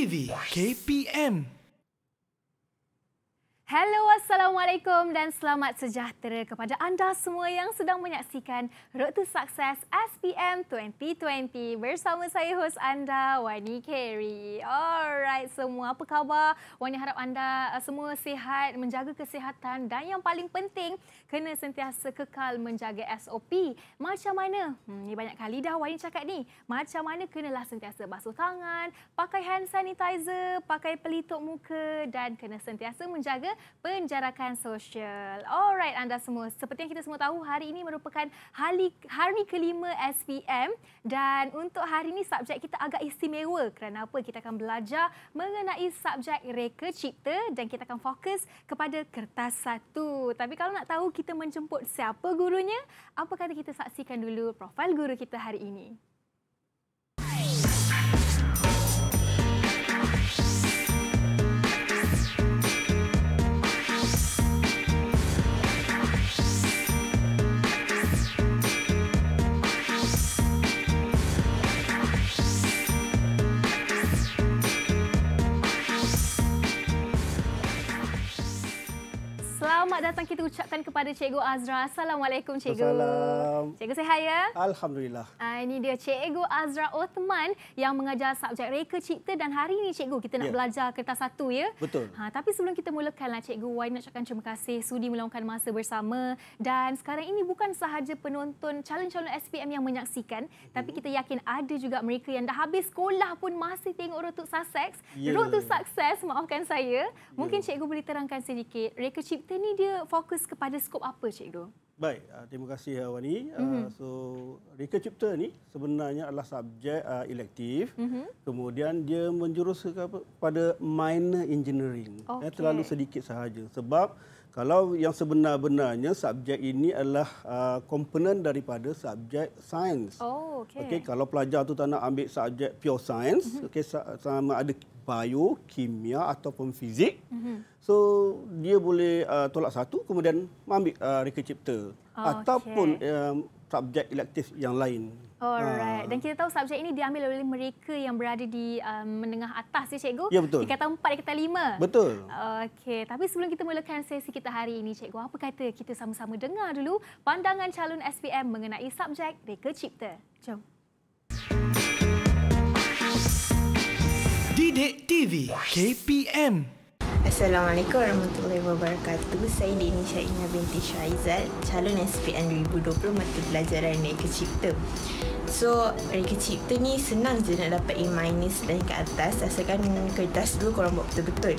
TV KPM Hello, Assalamualaikum dan selamat sejahtera kepada anda semua yang sedang menyaksikan Road to Success SPM 2020 bersama saya hos anda, Wani Carey. Alright semua, apa khabar? Wani harap anda uh, semua sihat, menjaga kesihatan dan yang paling penting, kena sentiasa kekal menjaga SOP. Macam mana? Hmm, ni banyak kali dah Wani cakap ni. Macam mana kenalah sentiasa basuh tangan, pakai hand sanitizer, pakai pelitup muka dan kena sentiasa menjaga penjarakan sosial. Alright anda semua, seperti yang kita semua tahu hari ini merupakan hari hari kelima SPM dan untuk hari ini subjek kita agak istimewa kerana apa? Kita akan belajar mengenai subjek reka cipta dan kita akan fokus kepada kertas satu. Tapi kalau nak tahu kita menjemput siapa gurunya, apa kata kita saksikan dulu profil guru kita hari ini. Selamat datang kita ucapkan kepada Cikgu Azra. Assalamualaikum Cikgu. Assalam. Cikgu sihat ya? Alhamdulillah. Ah, ini dia Cikgu Azra Othman yang mengajar subjek reka cipta dan hari ini Cikgu kita nak Ya. belajar kertas satu ya. Betul. Ha, tapi sebelum kita mulakanlah Cikgu Wai nak ucapkan terima kasih sudi meluangkan masa bersama dan sekarang ini bukan sahaja penonton calon-calon SPM yang menyaksikan Mhm. tapi kita yakin ada juga mereka yang dah habis sekolah pun masih tengok Road to Success. Ya. Road to Success, maafkan saya. Mungkin Cikgu boleh terangkan sedikit reka cipta ni dia fokus kepada skop apa Cikgu? Baik, uh, terima kasih Awani. Uh, Mhm. So, Reka Cipta ni sebenarnya adalah subjek uh, elektif. Mhm. Kemudian dia menjurus kepada minor engineering. Okey. Eh, terlalu sedikit sahaja. Sebab kalau yang sebenar-benarnya subjek ini adalah uh, komponen daripada subjek sains. Oh, okey. Okey, kalau pelajar tu tak nak ambil subjek pure science, Mhm. okey sa- sama ada bio, kimia ataupun fizik. Mhm. So dia boleh uh, tolak satu kemudian ambil uh, reka cipta Okey. ataupun um, subjek elektif yang lain. Alright. Ah. Dan kita tahu subjek ini diambil oleh mereka yang berada di um, menengah atas ya cikgu? Ya, betul. Di kata empat, di kata lima. Betul. Okey, tapi sebelum kita mulakan sesi kita hari ini cikgu, apa kata kita sama-sama dengar dulu pandangan calon SPM mengenai subjek reka cipta. Jom. Didik TV KPM Assalamualaikum warahmatullahi wabarakatuh. Saya Dini Syaina binti Syaizal, calon SPM 2020 mata pelajaran Reka Cipta. So, Reka Cipta ni senang je nak dapat A minus dan ke atas asalkan kertas dulu korang buat betul-betul.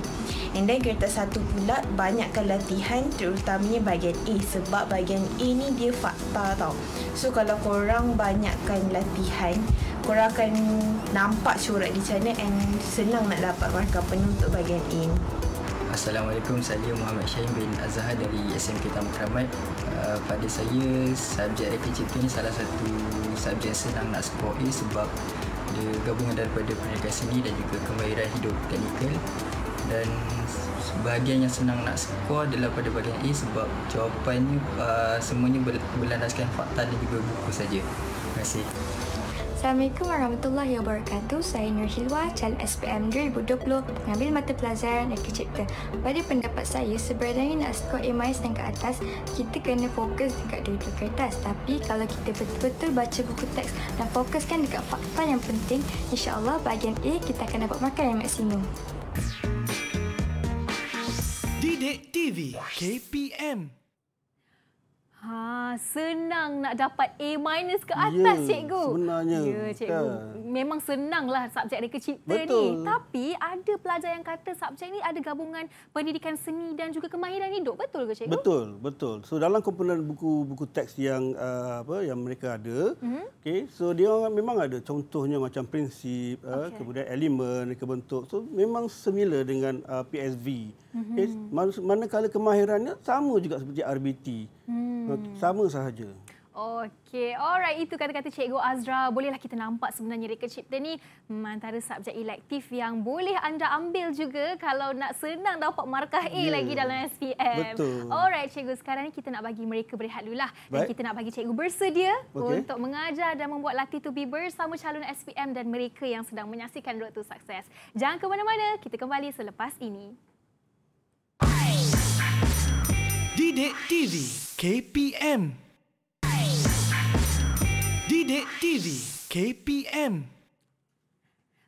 And then kertas satu pula banyakkan latihan terutamanya bahagian A sebab bahagian A ni dia fakta tau. So, kalau korang banyakkan latihan, korang akan nampak corak di sana and senang nak dapat markah penuh untuk bahagian A ni. Assalamualaikum, saya Muhammad Syahim bin Azhar dari SMK Taman Keramat. Uh, pada saya, subjek reka cipta ni salah satu subjek senang nak skor A sebab dia gabungan daripada pendidikan seni dan juga kemahiran hidup teknikal dan bahagian yang senang nak skor adalah pada bahagian A sebab jawapannya uh, semuanya ber- berlandaskan fakta dan juga buku saja. Terima kasih. Assalamualaikum warahmatullahi wabarakatuh. Saya Nur Hilwa, calon SPM 2020 mengambil mata pelajaran Reka Cipta. Pada pendapat saya, sebenarnya nak skor A- dan ke atas, kita kena fokus dekat dua-dua kertas. Tapi kalau kita betul-betul baca buku teks dan fokuskan dekat fakta yang penting, insya-Allah bahagian A kita akan dapat markah yang maksimum. Didik TV KPM Ha, senang nak dapat A minus ke atas Ya, cikgu. sebenarnya, Ya cikgu. kan. Memang senanglah subjek reka cipta ni. Betul. Tapi ada pelajar yang kata subjek ni ada gabungan pendidikan seni dan juga kemahiran hidup. Betul ke cikgu? Betul, betul. So dalam komponen buku-buku teks yang uh, apa yang mereka ada, Mhm. mm-hmm. okey, so dia memang ada contohnya macam prinsip, uh, Okey. kemudian elemen, mereka bentuk. So memang similar dengan uh, PSV. Mhm. Mm-hmm. Okay, manakala kemahirannya sama juga seperti RBT. Hmm. Sama sahaja. Okey, alright itu kata-kata Cikgu Azra. Bolehlah kita nampak sebenarnya reka cipta ni hmm, antara subjek elektif yang boleh anda ambil juga kalau nak senang dapat markah A Ya. lagi dalam SPM. Betul. Alright Cikgu, sekarang ni kita nak bagi mereka berehat dulu lah. Dan Baik. kita nak bagi Cikgu bersedia Okey. untuk mengajar dan membuat latih to be bersama calon SPM dan mereka yang sedang menyaksikan Road to Success. Jangan ke mana-mana, kita kembali selepas ini. Didik TV KPM Didik TV KPM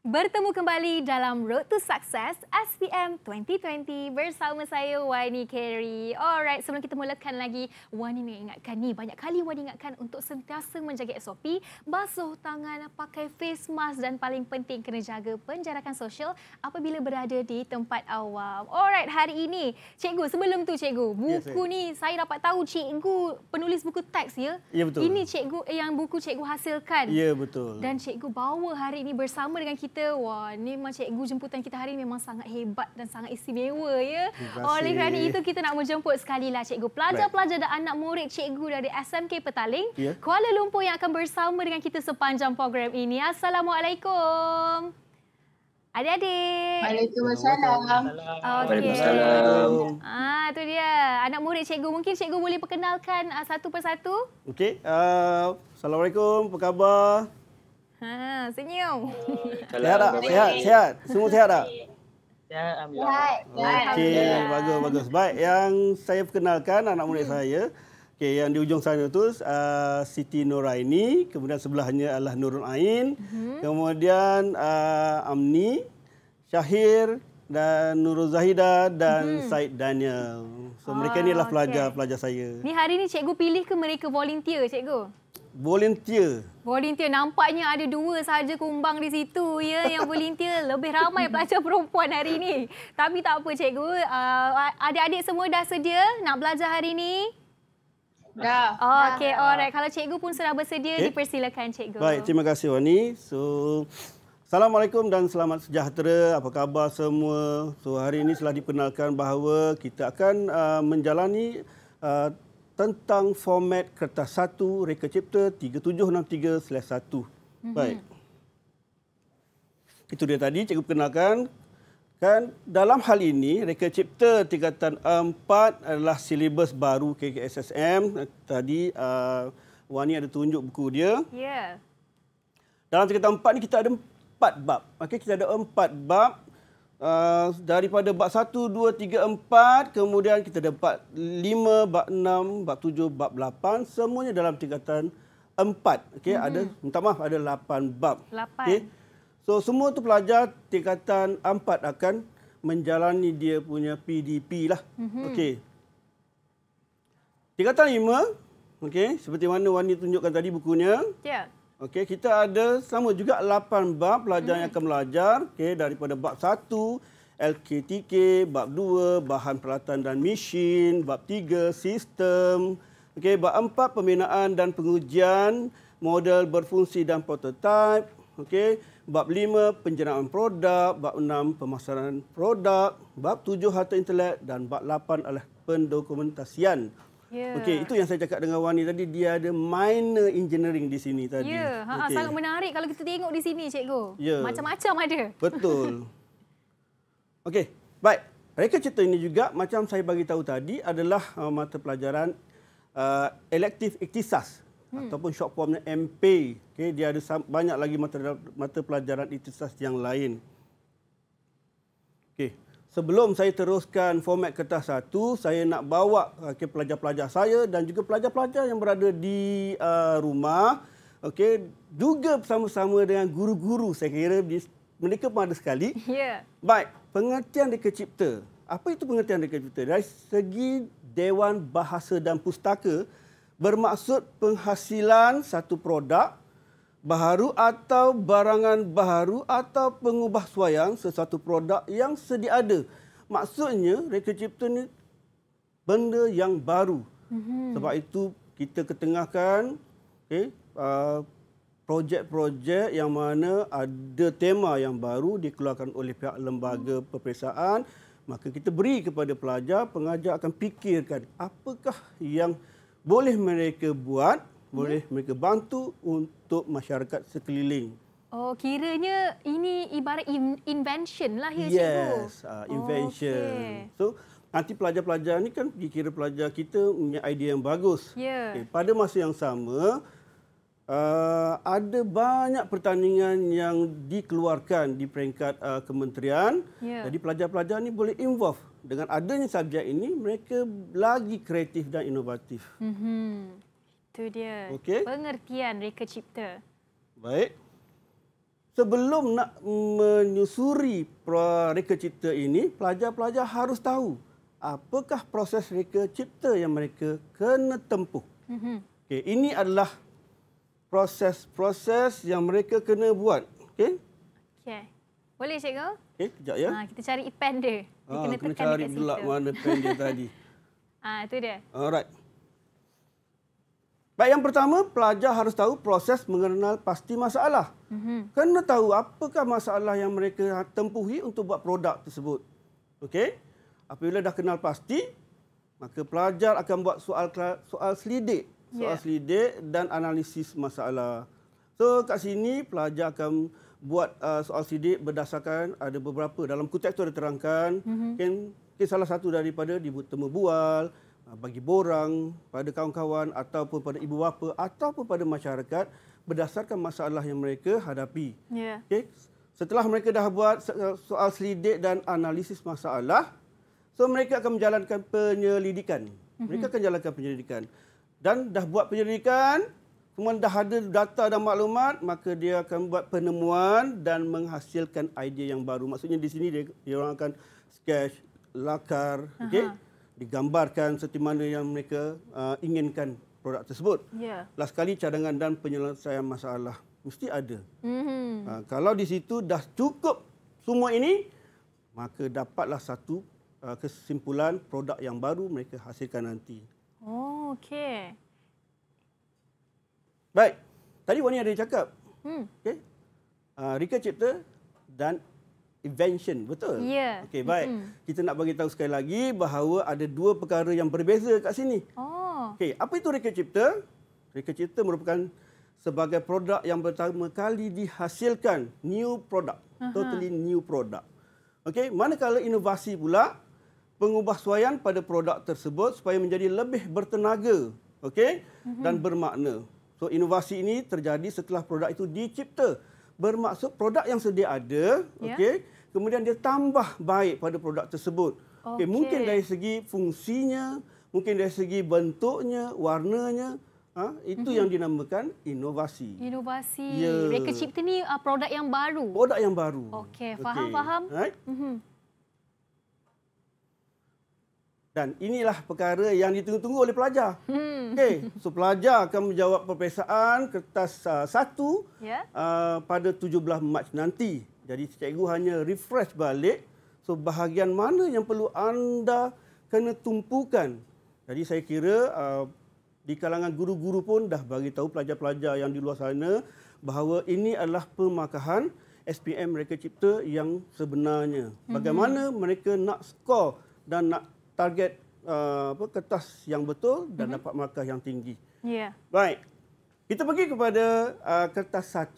Bertemu kembali dalam Road to Success SPM 2020 bersama saya Wani Carey. Alright, sebelum kita mulakan lagi, Wani mengingatkan ni banyak kali Wani ingatkan untuk sentiasa menjaga SOP, basuh tangan, pakai face mask dan paling penting kena jaga penjarakan sosial apabila berada di tempat awam. Alright, hari ini cikgu sebelum tu cikgu, Ya, buku ni saya dapat tahu cikgu penulis buku teks ya. Ya, betul. Ini cikgu yang buku cikgu hasilkan. Ya, betul. Dan cikgu bawa hari ini bersama dengan kita. Wah, ni memang cikgu jemputan kita hari ini memang sangat hebat dan sangat istimewa ya. Oleh kerana itu kita nak menjemput sekali lah cikgu. Pelajar-pelajar dan anak murid cikgu dari SMK Petaling, Ya. Kuala Lumpur yang akan bersama dengan kita sepanjang program ini. Assalamualaikum. Adik-adik. Waalaikumsalam. Okey. Assalamualaikum. Ah, tu dia. Anak murid cikgu. Mungkin cikgu boleh perkenalkan uh, satu persatu? Okey. Uh, Assalamualaikum. Apa khabar? Ha, senyum. Sihat tak? Sihat? Sihat? Semua sihat tak? Sihat, Alhamdulillah. Okey, bagus bagus. Baik, yang saya perkenalkan anak murid saya. Okey, yang di ujung sana tu uh, Siti Nuraini, kemudian sebelahnya adalah Nurul Ain, kemudian uh, Amni, Syahir dan Nurul Zahida dan Said Daniel. So mereka ni Ah, adalah pelajar-pelajar saya. Ni hari ni cikgu pilih ke mereka volunteer cikgu? Volunteer. Volunteer nampaknya ada dua saja kumbang di situ ya yang volunteer. Lebih ramai pelajar perempuan hari ini. Tapi tak apa cikgu, uh, adik-adik semua dah sedia nak belajar hari ini? Dah. Okey, alright. Kalau cikgu pun sudah bersedia, Okey. dipersilakan cikgu. Baik, terima kasih Wani. So Assalamualaikum dan selamat sejahtera. Apa khabar semua? So hari ini telah dikenalkan bahawa kita akan uh, menjalani uh, tentang format kertas 1 Reka Cipta 3763/1. Mm-hmm. Baik. Itu dia tadi cikgu perkenalkan kan dalam hal ini Reka Cipta tingkatan 4 adalah silibus baru KKSSM. Tadi uh, Wani ada tunjuk buku dia. Ya. Dalam tingkatan 4 ni kita ada 4 bab. Okey, kita ada 4 bab. Uh, daripada bab 1, 2, 3, 4. Kemudian kita ada bab 5, bab 6, bab 7, bab 8. Semuanya dalam tingkatan 4. Okey, mm-hmm. ada, minta maaf, ada 8 bab. Lapan. Okey. So, semua tu pelajar tingkatan 4 akan menjalani dia punya PDP lah. Mm-hmm. Okey. Tingkatan 5, okey, seperti mana Wani tunjukkan tadi bukunya. Ya. Okey, kita ada sama juga 8 bab pelajar yang akan belajar. Okey, daripada bab 1 LKTK, bab 2 bahan peralatan dan mesin, bab 3 sistem. Okey, bab 4 pembinaan dan pengujian model berfungsi dan prototype. Okey, bab 5 penjenaan produk, bab 6 pemasaran produk, bab 7 harta intelek dan bab 8 adalah pendokumentasian. Ya. Okey, itu yang saya cakap dengan Wani tadi dia ada minor engineering di sini tadi. Ya, ha, Okey. sangat menarik kalau kita tengok di sini cikgu. Ya. Macam-macam ada. Betul. Okey, baik. Reka cerita ini juga macam saya bagi tahu tadi adalah uh, mata pelajaran uh, elektif iktisas hmm. ataupun short formnya MP. Okey, dia ada banyak lagi mata mata pelajaran iktisas yang lain. Okey. Sebelum saya teruskan format kertas satu, saya nak bawa okay, pelajar-pelajar saya dan juga pelajar-pelajar yang berada di uh, rumah, okey, juga bersama-sama dengan guru-guru saya kira di, mereka pun ada sekali. Ya. Baik, pengertian reka cipta. Apa itu pengertian reka cipta? Dari segi Dewan Bahasa dan Pustaka bermaksud penghasilan satu produk baharu atau barangan baharu atau pengubah suaian sesuatu produk yang sedia ada. Maksudnya reka cipta ni benda yang baru. Mm-hmm. Sebab itu kita ketengahkan okay, uh, projek-projek yang mana ada tema yang baru dikeluarkan oleh pihak lembaga peperiksaan maka kita beri kepada pelajar pengajar akan fikirkan apakah yang boleh mereka buat boleh mereka bantu untuk masyarakat sekeliling. Oh, kiranya ini ibarat in- invention lah ya cikgu. Yes, uh, invention. Okey. So nanti pelajar-pelajar ni kan dikira pelajar kita punya idea yang bagus. Ya. Okay, pada masa yang sama uh, ada banyak pertandingan yang dikeluarkan di peringkat uh, kementerian. Ya. Jadi pelajar-pelajar ni boleh involve dengan adanya subjek ini mereka lagi kreatif dan inovatif. Mhm. Itu dia. Okey. Pengertian reka cipta. Baik. Sebelum nak menyusuri reka cipta ini, pelajar-pelajar harus tahu apakah proses reka cipta yang mereka kena tempuh. Mhm. Okey, ini adalah proses-proses yang mereka kena buat. Okey? Okey. Boleh cikgu? Okey, kejap ya. Ha, kita cari pen dia. Dia Ah, kena kena tekan cari dekat pula situ. mana pen dia tadi. Ah, itu dia. Alright. Baik, yang pertama, pelajar harus tahu proses mengenal pasti masalah. Mhm. Kena tahu apakah masalah yang mereka tempuhi untuk buat produk tersebut. Okey? Apabila dah kenal pasti, maka pelajar akan buat soal soal selidik, soal Ya. selidik dan analisis masalah. So kat sini pelajar akan buat uh, soal selidik berdasarkan ada beberapa dalam kuteks tu ada terangkan mm-hmm. kan, kan salah satu daripada dibuat temu bual bagi borang pada kawan-kawan ataupun pada ibu bapa ataupun pada masyarakat berdasarkan masalah yang mereka hadapi. Ya. Okay. Setelah mereka dah buat so- soal selidik dan analisis masalah, so mereka akan menjalankan penyelidikan. Mm-hmm. Mereka akan jalankan penyelidikan. Dan dah buat penyelidikan, kemudian dah ada data dan maklumat, maka dia akan buat penemuan dan menghasilkan idea yang baru. Maksudnya di sini dia, dia orang akan sketch, lakar, okey, digambarkan seperti mana yang mereka uh, inginkan produk tersebut. Ya. Last kali cadangan dan penyelesaian masalah mesti ada. Mhm. Ha, kalau di situ dah cukup semua ini, maka dapatlah satu uh, kesimpulan produk yang baru mereka hasilkan nanti. Oh, okey. Baik, tadi Wani ada cakap, Hmm. okay? uh, Rika Cipta dan invention, betul? Ya. Okey, baik. Mm-mm. Kita nak bagi tahu sekali lagi bahawa ada dua perkara yang berbeza kat sini. Oh. Okey, apa itu Reka Cipta? Reka Cipta merupakan sebagai produk yang pertama kali dihasilkan new product, uh-huh. totally new product. Okey, manakala inovasi pula pengubahsuaian pada produk tersebut supaya menjadi lebih bertenaga, okey, uh-huh. dan bermakna. So inovasi ini terjadi setelah produk itu dicipta. Bermaksud produk yang sedia ada, Ya. okey, kemudian dia tambah baik pada produk tersebut. Okey, Okey. mungkin dari segi fungsinya, mungkin dari segi bentuknya, warnanya, ha, itu yang dinamakan inovasi. Inovasi. Ya. Reka cipta ni uh, produk yang baru. Produk yang baru. Okey, faham, faham. Right? Mhm. Dan inilah perkara yang ditunggu-tunggu oleh pelajar. Hmm. Okey, so pelajar akan menjawab peperiksaan kertas uh, satu Ya. uh, pada 17 Mac nanti. Jadi cikgu hanya refresh balik so bahagian mana yang perlu anda kena tumpukan. Jadi saya kira uh, di kalangan guru-guru pun dah bagi tahu pelajar-pelajar yang di luar sana bahawa ini adalah pemakahan SPM Mereka Cipta yang sebenarnya. Bagaimana mm-hmm. mereka nak skor dan nak target uh, apa kertas yang betul dan mm-hmm. dapat markah yang tinggi. Ya. Baik. Kita pergi kepada uh, kertas 1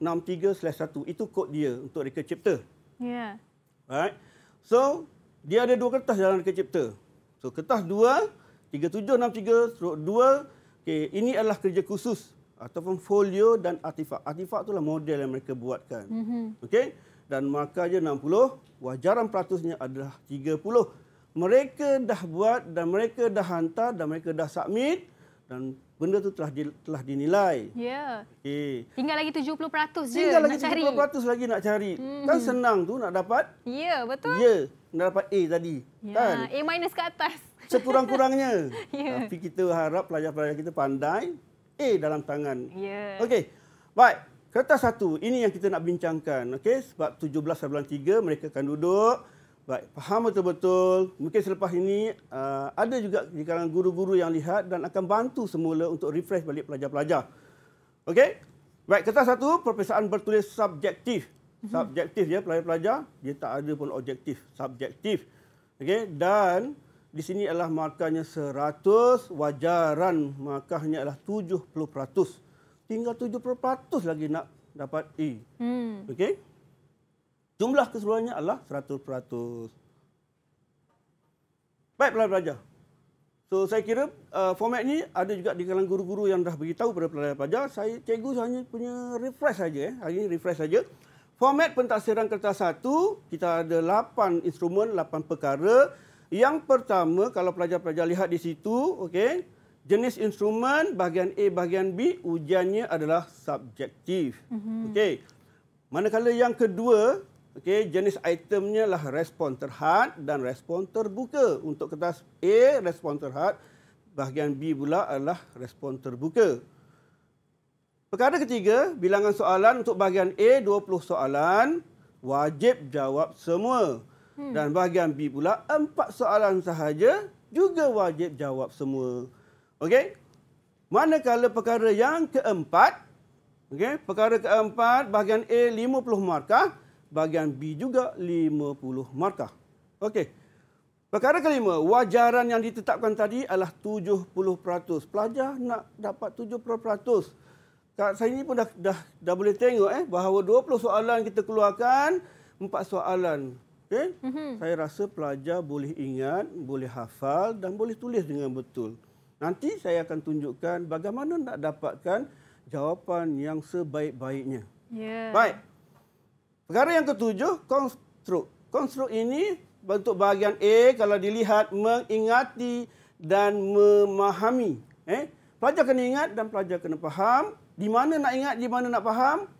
3763/1. Itu kod dia untuk reka cipta. Ya. Right. So, dia ada dua kertas dalam reka cipta. So, kertas 2 3763/2 okay, ini adalah kerja khusus ataupun folio dan artifak. Artifak itulah model yang mereka buatkan. Mm-hmm. Okey. Dan markahnya 60, wajaran peratusnya adalah 30. Mereka dah buat dan mereka dah hantar dan mereka dah submit dan benda tu telah di, telah dinilai. Ya. Okey. Tinggal lagi 70% je Tinggal lagi nak cari. 70% lagi nak cari. Hmm. Kan senang tu nak dapat Ya, betul. ya, nak dapat A tadi. Ya, Kan? A minus ke atas. Sekurang-kurangnya. Ya. Tapi kita harap pelajar-pelajar kita pandai A dalam tangan. Ya. Okey. Baik. Kertas satu, ini yang kita nak bincangkan. Okey, sebab 17.3 mereka akan duduk. Baik, faham betul-betul. Mungkin selepas ini uh, ada juga di kalangan guru-guru yang lihat dan akan bantu semula untuk refresh balik pelajar-pelajar. Okey? Baik, kertas satu, perpisahan bertulis subjektif. Subjektif ya pelajar-pelajar, dia tak ada pun objektif, subjektif. Okey, dan Di sini adalah markahnya 100, wajaran markahnya adalah 70%. Tinggal 70% lagi nak dapat E. Hmm. Okey? Jumlah keseluruhannya adalah 100%. Baik pelajar-pelajar. So saya kira uh, format ni ada juga di kalangan guru-guru yang dah beritahu kepada pelajar-pelajar. Saya cikgu hanya punya refresh saja eh. Hari ini refresh saja. Format pentaksiran kertas satu, kita ada 8 instrumen, 8 perkara. Yang pertama, kalau pelajar-pelajar lihat di situ, okey, jenis instrumen bahagian A, bahagian B, ujiannya adalah subjektif. Mm-hmm. Okey. Manakala yang kedua, okey, jenis itemnya lah respon terhad dan respon terbuka. Untuk kertas A, respon terhad, bahagian B pula adalah respon terbuka. Perkara ketiga, bilangan soalan untuk bahagian A 20 soalan, wajib jawab semua. Hmm. Dan bahagian B pula empat soalan sahaja juga wajib jawab semua. Okey? Manakala perkara yang keempat, okey, perkara keempat bahagian A 50 markah, bahagian B juga 50 markah. Okey. Perkara kelima, wajaran yang ditetapkan tadi adalah 70%. Pelajar nak dapat 70%. Kat saya ni pun dah, dah, dah boleh tengok eh bahawa 20 soalan kita keluarkan, 4 soalan Okay? Mm-hmm. Saya rasa pelajar boleh ingat, boleh hafal dan boleh tulis dengan betul. Nanti saya akan tunjukkan bagaimana nak dapatkan jawapan yang sebaik-baiknya. Yeah. Baik. Perkara yang ketujuh, konstruk. Konstruk ini bentuk bahagian A kalau dilihat mengingati dan memahami. Eh? Pelajar kena ingat dan pelajar kena faham. Di mana nak ingat, di mana nak faham.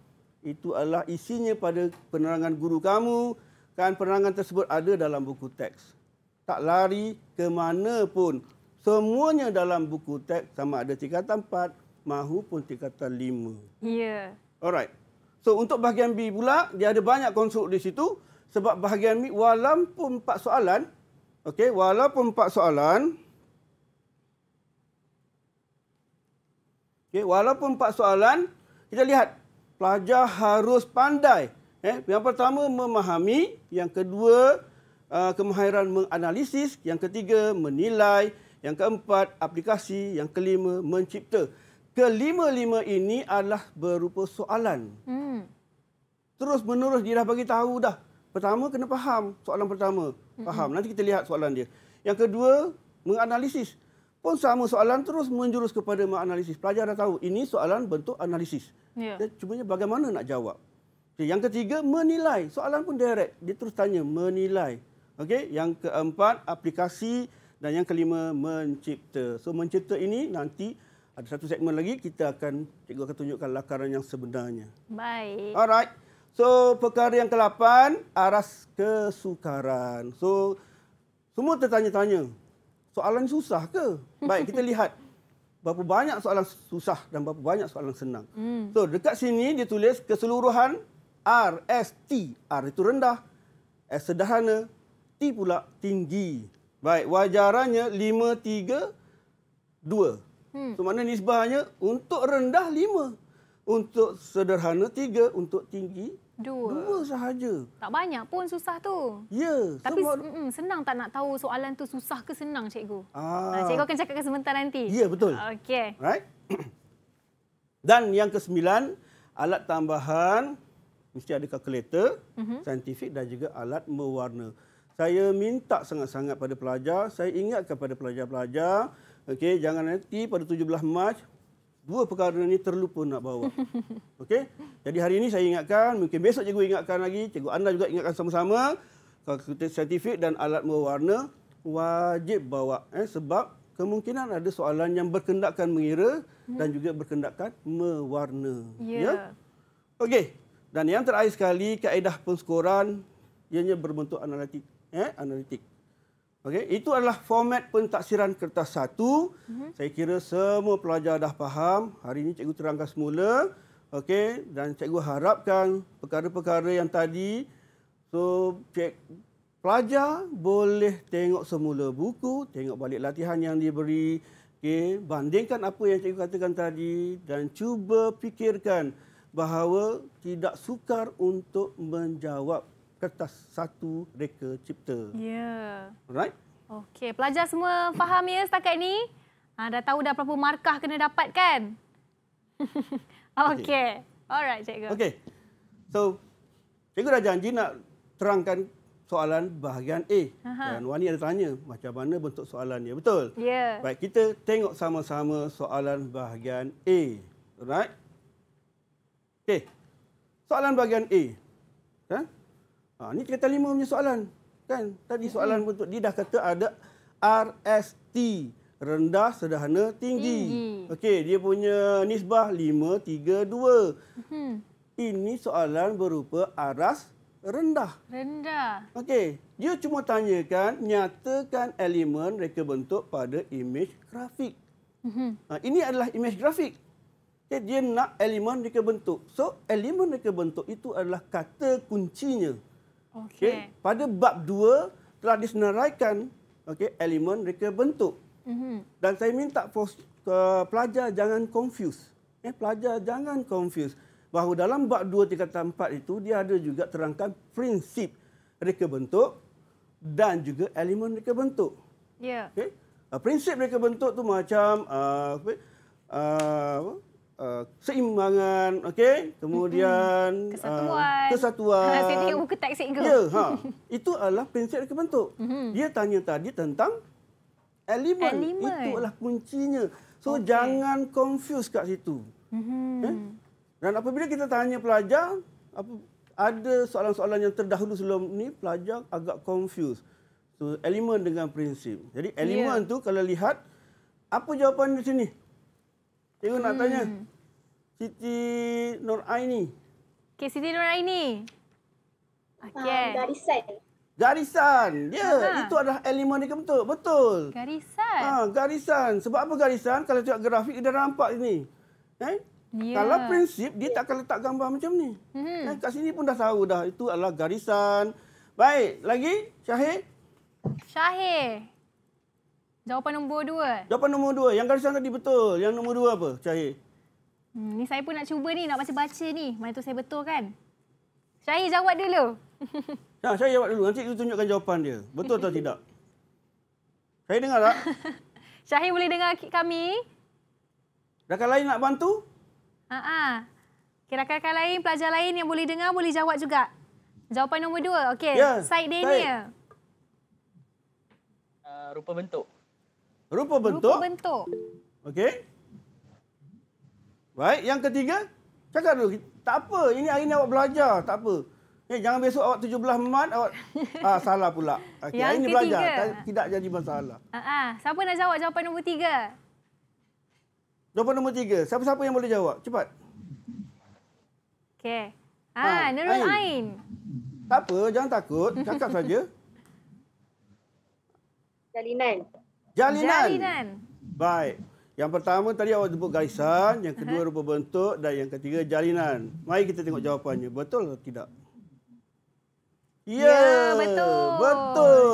Itu adalah isinya pada penerangan guru kamu kan penerangan tersebut ada dalam buku teks. Tak lari ke mana pun. Semuanya dalam buku teks sama ada tingkatan 4 mahupun tingkatan 5. Ya. Yeah. Alright. So untuk bahagian B pula dia ada banyak konstruk di situ sebab bahagian B walaupun 4 soalan okey walaupun 4 soalan okey walaupun 4 soalan kita lihat pelajar harus pandai Eh, yang pertama memahami, yang kedua uh, kemahiran menganalisis, yang ketiga menilai, yang keempat aplikasi, yang kelima mencipta. Kelima-lima ini adalah berupa soalan. Hmm. Terus menerus dia dah bagi tahu dah. Pertama kena faham soalan pertama. Hmm. Faham. Hmm. Nanti kita lihat soalan dia. Yang kedua menganalisis. Pun sama soalan terus menjurus kepada menganalisis. Pelajar dah tahu ini soalan bentuk analisis. Yeah. Cuma bagaimana nak jawab. Okay, yang ketiga, menilai. Soalan pun direct. Dia terus tanya, menilai. Okay, yang keempat, aplikasi. Dan yang kelima, mencipta. So, mencipta ini nanti ada satu segmen lagi. Kita akan, cikgu akan tunjukkan lakaran yang sebenarnya. Baik. Alright. So, perkara yang ke-8, aras kesukaran. So, semua tertanya-tanya. Soalan susah ke? Baik, kita lihat berapa banyak soalan susah dan berapa banyak soalan senang. Hmm. So, dekat sini dia tulis keseluruhan R, S, T. R itu rendah. S sederhana. T pula tinggi. Baik, wajarannya 5, 3, 2. Hmm. So, mana nisbahnya? Untuk rendah 5. Untuk sederhana 3. Untuk tinggi 2. 2 sahaja. Tak banyak pun susah tu. Ya. Tapi semua... senang tak nak tahu soalan tu susah ke senang, cikgu? Ah. Cikgu akan cakapkan sebentar nanti. Ya, betul. Okey. Right? Dan yang kesembilan, alat tambahan mesti ada kalkulator uh-huh. saintifik dan juga alat mewarna. Saya minta sangat-sangat pada pelajar, saya ingatkan pada pelajar-pelajar, okey, jangan nanti pada 17 Mac dua perkara ini terlupa nak bawa. Okey? Jadi hari ini saya ingatkan, mungkin besok cikgu ingatkan lagi, cikgu anda juga ingatkan sama-sama, kalkulator saintifik dan alat mewarna wajib bawa eh sebab kemungkinan ada soalan yang berkendakkan mengira hmm. dan juga berkendakkan mewarna. Yeah. Ya. Okey. Dan yang terakhir sekali, kaedah penskoran ianya berbentuk analitik. Eh, analitik. Okey, itu adalah format pentaksiran kertas satu. Mm-hmm. Saya kira semua pelajar dah faham. Hari ini cikgu terangkan semula. Okey, dan cikgu harapkan perkara-perkara yang tadi so cik pelajar boleh tengok semula buku, tengok balik latihan yang diberi, okey, bandingkan apa yang cikgu katakan tadi dan cuba fikirkan bahawa tidak sukar untuk menjawab kertas satu reka cipta. Ya. Yeah. Right? Okey, pelajar semua faham ya setakat ni? Ha, dah tahu dah berapa markah kena dapat kan? Okey. Alright, cikgu. Okey. So, cikgu dah janji nak terangkan soalan bahagian A. Aha. Dan Wani ada tanya macam mana bentuk soalan dia. Betul? Ya. Baik, kita tengok sama-sama soalan bahagian A. Alright? Okey. Soalan bahagian A. Kan? Ha, ni kata lima punya soalan. Kan? Tadi soalan bentuk dia dah kata ada RST. Rendah, sederhana, tinggi. Tinggi. Okey, dia punya nisbah 5, 3, 2. Hmm. Ini soalan berupa aras rendah. Rendah. Okey, dia cuma tanyakan nyatakan elemen reka bentuk pada imej grafik. Mhm. Ha, ini adalah imej grafik. Okay, dia nak elemen reka bentuk. So, elemen reka bentuk itu adalah kata kuncinya. Okey. Okay. Pada bab 2 telah disenaraikan okay, elemen reka bentuk. Mhm. Dan saya minta pos, uh, pelajar jangan confuse. Eh, pelajar jangan confuse. Bahawa dalam bab 2 tingkatan 4 itu, dia ada juga terangkan prinsip reka bentuk dan juga elemen reka bentuk. Ya. Okay? Uh, prinsip reka bentuk tu macam uh, apa, uh, apa? Uh, seimbangan, okay? kemudian Kesatuan. Uh, kesatuan. Ha, saya tengok buku teks cikgu. Ya, ha. Itu adalah prinsip reka bentuk. Mhm. Dia tanya tadi tentang elemen. Elemen. Itu adalah kuncinya. So Okey. jangan confuse kat situ. Mhm. Eh? Dan apabila kita tanya pelajar, apa, ada soalan-soalan yang terdahulu sebelum ni, pelajar agak confuse. So elemen dengan prinsip. Jadi elemen Ya. tu kalau lihat, apa jawapan di sini? Cikgu nak Hmm. tanya. Siti Nur Aini. Okey, Siti Nuraini. Okey. Garisan. Garisan. Ya, Aha. itu adalah elemen reka bentuk. Betul. Garisan. Ha, garisan. Sebab apa garisan? Kalau tengok grafik, dia dah nampak ini. Eh? Ya. Kalau prinsip, dia tak akan letak gambar macam ni. Mhm. Eh, kat sini pun dah tahu dah. Itu adalah garisan. Baik, lagi Syahid. Syahir. Jawapan nombor dua. Jawapan nombor dua. Yang garisan tadi betul. Yang nombor dua apa, Syahid? Hmm, ni saya pun nak cuba ni, nak baca-baca ni. Mana tu saya betul kan? Syahir jawab dulu. Ha, saya jawab dulu. Nanti kita tunjukkan jawapan dia. Betul atau tidak? Saya dengar tak? Syahir boleh dengar kami? Rakan lain nak bantu? Ha ah. Okay, rakan-rakan lain, pelajar lain yang boleh dengar boleh jawab juga. Jawapan nombor dua. Okey, Said baik. Daniel. Uh, rupa bentuk. Rupa bentuk. Rupa bentuk. Okey. Baik, yang ketiga. Cakap dulu. Tak apa, ini hari ni awak belajar. Tak apa. Eh, jangan besok awak 17 Mamat, awak ah, salah pula. Okey, Yang hari ni ketiga. belajar. Tak- Tidak jadi masalah. Ha ah. Siapa nak jawab jawapan nombor tiga? Jawapan nombor tiga. Siapa-siapa yang boleh jawab? Cepat. Okey. Ha, Ah, Nurul Ain. Ain. Tak apa, jangan takut. Cakap saja. Jalinan. Jalinan. Jalinan. Baik. Yang pertama tadi awak sebut garisan, yang kedua rupa bentuk dan yang ketiga jalinan. Mari kita tengok jawapannya. Betul atau tidak? Ya, Ya, betul. Betul.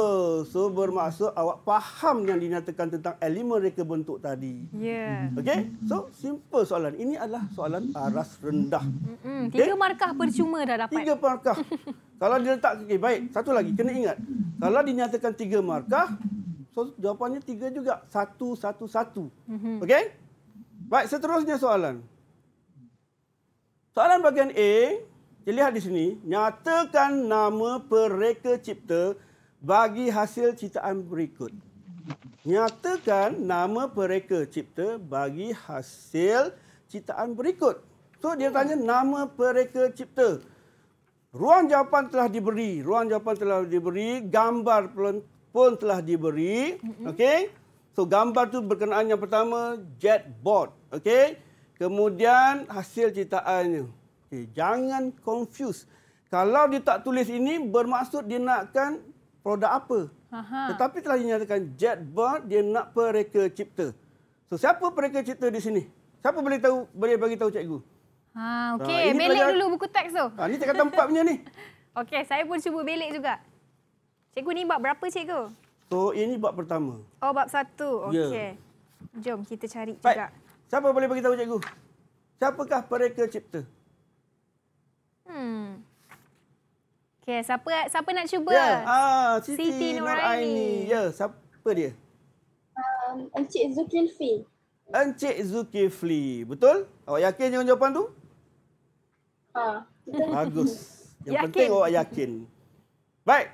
So bermaksud awak faham yang dinyatakan tentang elemen reka bentuk tadi. Ya. Okey? So simple soalan. Ini adalah soalan aras rendah. Mm-mm. Tiga markah percuma dah dapat. Tiga markah. Kalau dia letak okey baik, satu lagi kena ingat. Kalau dinyatakan tiga markah, so jawapannya tiga juga. Satu, satu, satu. Mhm. Okey? Baik, seterusnya soalan. Soalan bahagian A, kita lihat di sini, nyatakan nama pereka cipta bagi hasil ciptaan berikut. Nyatakan nama pereka cipta bagi hasil ciptaan berikut. So dia tanya nama pereka cipta. Ruang jawapan telah diberi, ruang jawapan telah diberi, gambar pun telah diberi. Okey? So gambar tu berkenaan yang pertama jetboard, okey? Kemudian hasil ciptaannya. Okey, jangan confuse. Kalau dia tak tulis ini bermaksud dia nakkan produk apa. Aha. Tetapi telah dinyatakan jetboard dia nak pereka cipta. So siapa pereka cipta di sini? Siapa boleh tahu boleh bagi tahu cikgu? Ha, Ah, okey. ini Belik pelajar- dulu buku teks tu. Ha ni tingkatan empat punya ni. Okey, saya pun cuba belik juga. Cikgu ni bab berapa cikgu? So ini bab pertama. Oh, bab satu. Ya. Okey. Jom kita cari Baik. juga. Siapa boleh bagi tahu cikgu? Siapakah pereka cipta? Hmm. Okey, siapa siapa nak cuba? Ya, ah Siti, Siti Nur Nuraini. Aini. Ya, siap- Apa dia? Um, Encik Zulkifli. Encik Zulkifli. Betul? Awak yakin dengan jawapan tu? Ha. Bagus. Yang Yakin. penting awak yakin. Baik.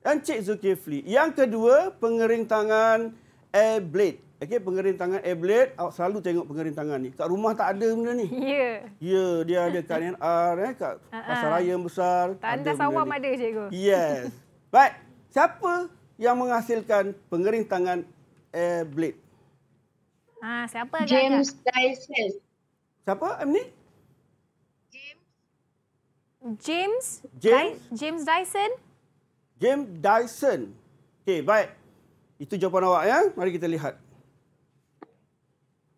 Encik Zulkifli. Yang kedua, pengering tangan air blade. Okey, pengering tangan air blade. Awak selalu tengok pengering tangan ni. Kat rumah tak ada benda ni. Ya. Ya, dia ada kat NR, eh, kat Ha-ha. Pasar Raya yang besar. Tandas awam ni. ada cikgu. Yes. Baik. Siapa yang menghasilkan pengering tangan air blade? Ha, siapa? James Dyson. Siapa, Amni? James? James? Dy- James Dyson? James Dyson. Okey, baik. Itu jawapan awak ya. Mari kita lihat.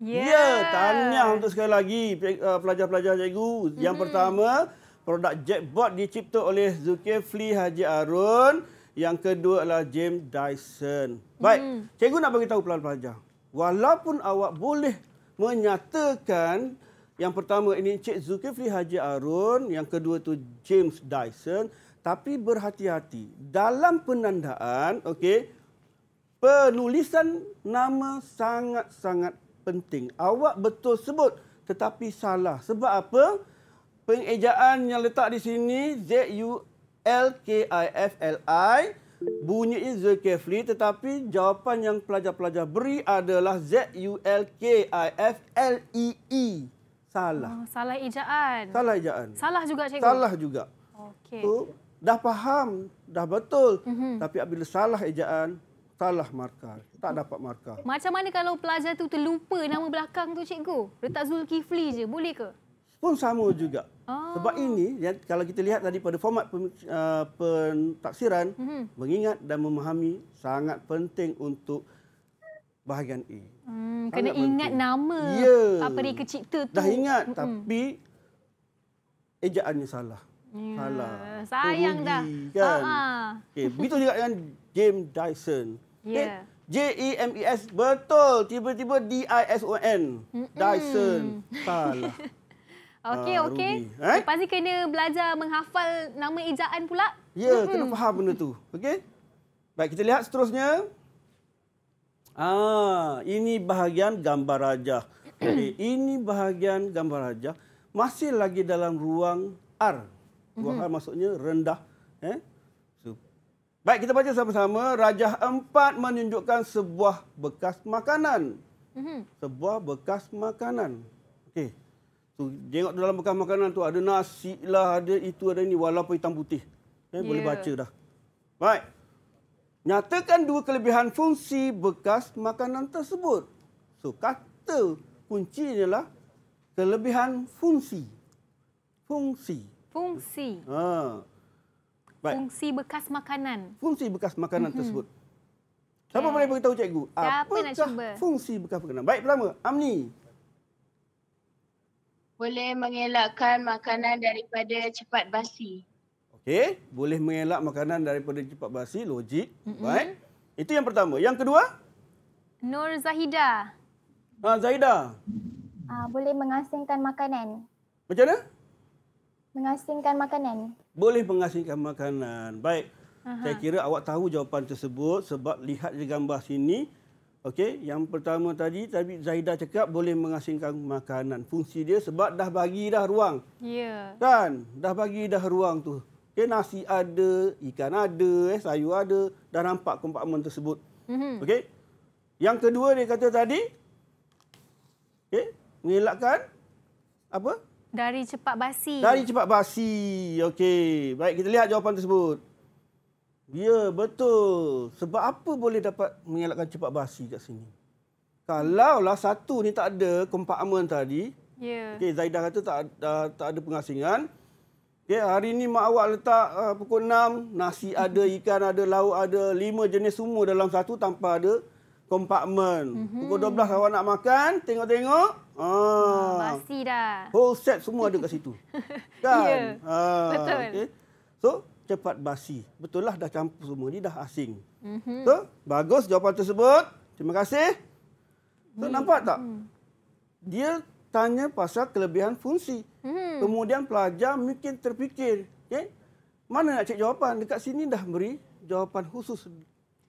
Ya. Ya, tahniah untuk sekali lagi uh, pelajar-pelajar cikgu. Yang Hmm. pertama, produk jackpot dicipta oleh Zulkifli Haji Arun. Yang kedua adalah James Dyson. Baik, Hmm. cikgu nak bagi tahu pelajar-pelajar. Walaupun awak boleh menyatakan yang pertama ini Cik Zulkifli Haji Arun, yang kedua tu James Dyson, tapi berhati-hati dalam penandaan, okey, penulisan nama sangat-sangat penting. Awak betul sebut tetapi salah. Sebab apa? Pengejaan yang letak di sini Z U L K I F L I bunyi Zulkifli tetapi jawapan yang pelajar-pelajar beri adalah Z U L K I F L I E. Salah. Oh, salah ejaan. Salah ejaan. Salah juga cikgu. Salah juga. Okey. Tu dah faham, dah betul. Mhm. Tapi apabila salah ejaan, salah markah. Tak dapat markah. Macam mana kalau pelajar tu terlupa nama belakang tu cikgu? Letak Zulkifli je, boleh ke? Pun sama juga. Oh. Sebab ini kalau kita lihat daripada format pen, uh, pentaksiran, Mhm. mengingat dan memahami sangat penting untuk bahagian A. Hmm, Sangat kena ingat penting. nama Ya. apa dia kecipta tu. Dah ingat Mm-mm. tapi ejaannya salah. Ya, Salah. Sayang dah. Kan? Ha-ha. Okey, begitu juga dengan James Dyson. Okey, Ya. J E M E S betul. Tiba-tiba D I S O N. Dyson. Salah. Okey, Ah, okey. Eh? Lepas ni kena belajar menghafal nama ejaan pula. Ya, kena faham benda tu. Okey? Baik, kita lihat seterusnya. Ah, ini bahagian gambar rajah. Okey, ini bahagian gambar rajah masih lagi dalam ruang R. Ruang R maksudnya rendah, eh? So, baik, kita baca sama-sama. Rajah empat menunjukkan sebuah bekas makanan. Mhm. Sebuah bekas makanan. Okey. So, tengok dalam bekas makanan tu ada nasi lah, ada itu, ada ini walaupun hitam putih. Eh, boleh Ya. baca dah. Baik. Nyatakan dua kelebihan fungsi bekas makanan tersebut. So, kata kunci ialah kelebihan fungsi. Fungsi. Fungsi. Ha. Baik. Fungsi bekas makanan. Fungsi bekas makanan tersebut. Siapa boleh beritahu cikgu? Siapa nak cuba? fungsi bekas makanan? Baik, pertama. Amni. Boleh mengelakkan makanan daripada cepat basi. Okey, boleh mengelak makanan daripada cepat basi, logik. Mm-hmm. Baik. Itu yang pertama. Yang kedua, Nur Zahida. ha, Zaida. Uh, boleh mengasingkan makanan. Macam mana? Mengasingkan makanan. Boleh mengasingkan makanan. Baik. Aha. Saya kira awak tahu jawapan tersebut sebab lihat di gambar sini. Okey, yang pertama tadi tadi Zaida cakap boleh mengasingkan makanan. Fungsi dia sebab dah bagi dah ruang. Ya. Kan? Dah bagi dah ruang tu. Okey, nasi ada, ikan ada, eh sayur ada, dah nampak kompartmen tersebut. Mhm. Okey. Yang kedua dia kata tadi okey, mengelakkan apa? Dari cepat basi. Dari cepat basi. Okey. Baik, kita lihat jawapan tersebut. Ya, betul. Sebab apa boleh dapat mengelakkan cepat basi kat sini? Kalaulah satu ni tak ada kompartmen tadi, Ya. okey Zaidah kata tak ada, tak ada pengasingan. Okey, hari ni mak awak letak uh, pukul 6, nasi ada, ikan ada, lauk ada, lima jenis semua dalam satu tanpa ada kompartmen. Mm-hmm. Pukul 12 awak nak makan, tengok-tengok. Ah. Basi dah. Whole set semua ada kat situ. kan? Ya, Ah, betul. okey. So, cepat basi. Betul lah dah campur semua. Ni dah asing. Mhm. So, bagus jawapan tersebut. Terima kasih. So, nampak tak? Dia tanya pasal kelebihan fungsi. Mhm. Kemudian pelajar mungkin terfikir, okay? mana nak cek jawapan? Dekat sini dah beri jawapan khusus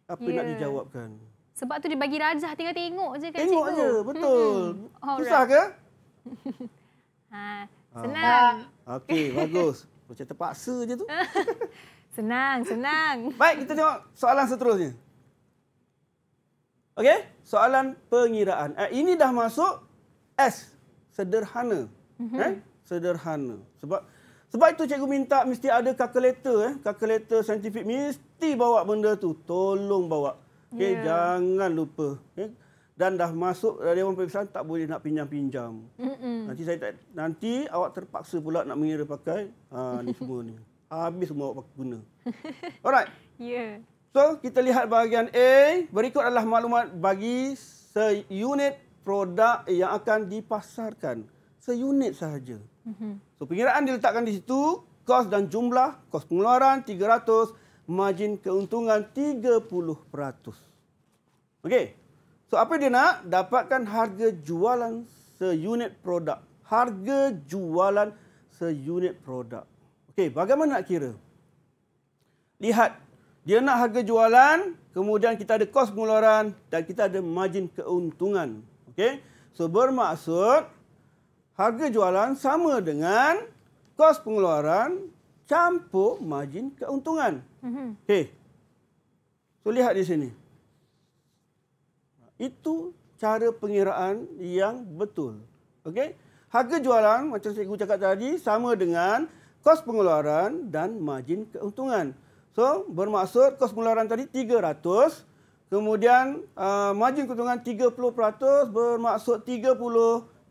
apa yeah. nak Ya. dijawabkan. Sebab tu dia bagi rajah tinggal tengok je kan Tengok cikgu. je, betul. Alright. Susah ke? Ha, senang. Okey, bagus. Macam terpaksa je tu. Senang, senang. Baik, kita tengok soalan seterusnya. Okey, soalan pengiraan. Eh, ini dah masuk S, sederhana. Mm-hmm. Eh, sederhana. Sebab sebab itu cikgu minta mesti ada kalkulator eh, kalkulator saintifik mesti bawa benda tu. Tolong bawa. Okey, Ya. jangan lupa. Okay? Dan dah masuk uh, Dewan Pemeriksaan tak boleh nak pinjam-pinjam. Mm-mm. Nanti saya tak, nanti awak terpaksa pula nak mengira pakai ha, ni semua ni. Habis semua awak pakai guna. Alright. Ya. So, kita lihat bahagian A. Berikut adalah maklumat bagi seunit produk yang akan dipasarkan. Seunit sahaja. Mhm. So, pengiraan diletakkan di situ. Kos dan jumlah. Kos pengeluaran 300. Margin keuntungan 30%. Okey. So, apa dia nak? Dapatkan harga jualan seunit produk. Harga jualan seunit produk. Okey, bagaimana nak kira? Lihat, dia nak harga jualan, kemudian kita ada kos pengeluaran dan kita ada margin keuntungan. Okey? So bermaksud harga jualan sama dengan kos pengeluaran campur margin keuntungan. Mhm. Okey. So lihat di sini. Itu cara pengiraan yang betul. Okey? Harga jualan macam cikgu cakap tadi sama dengan kos pengeluaran dan margin keuntungan. So, bermaksud kos pengeluaran tadi 300, kemudian uh, margin keuntungan 30% bermaksud 30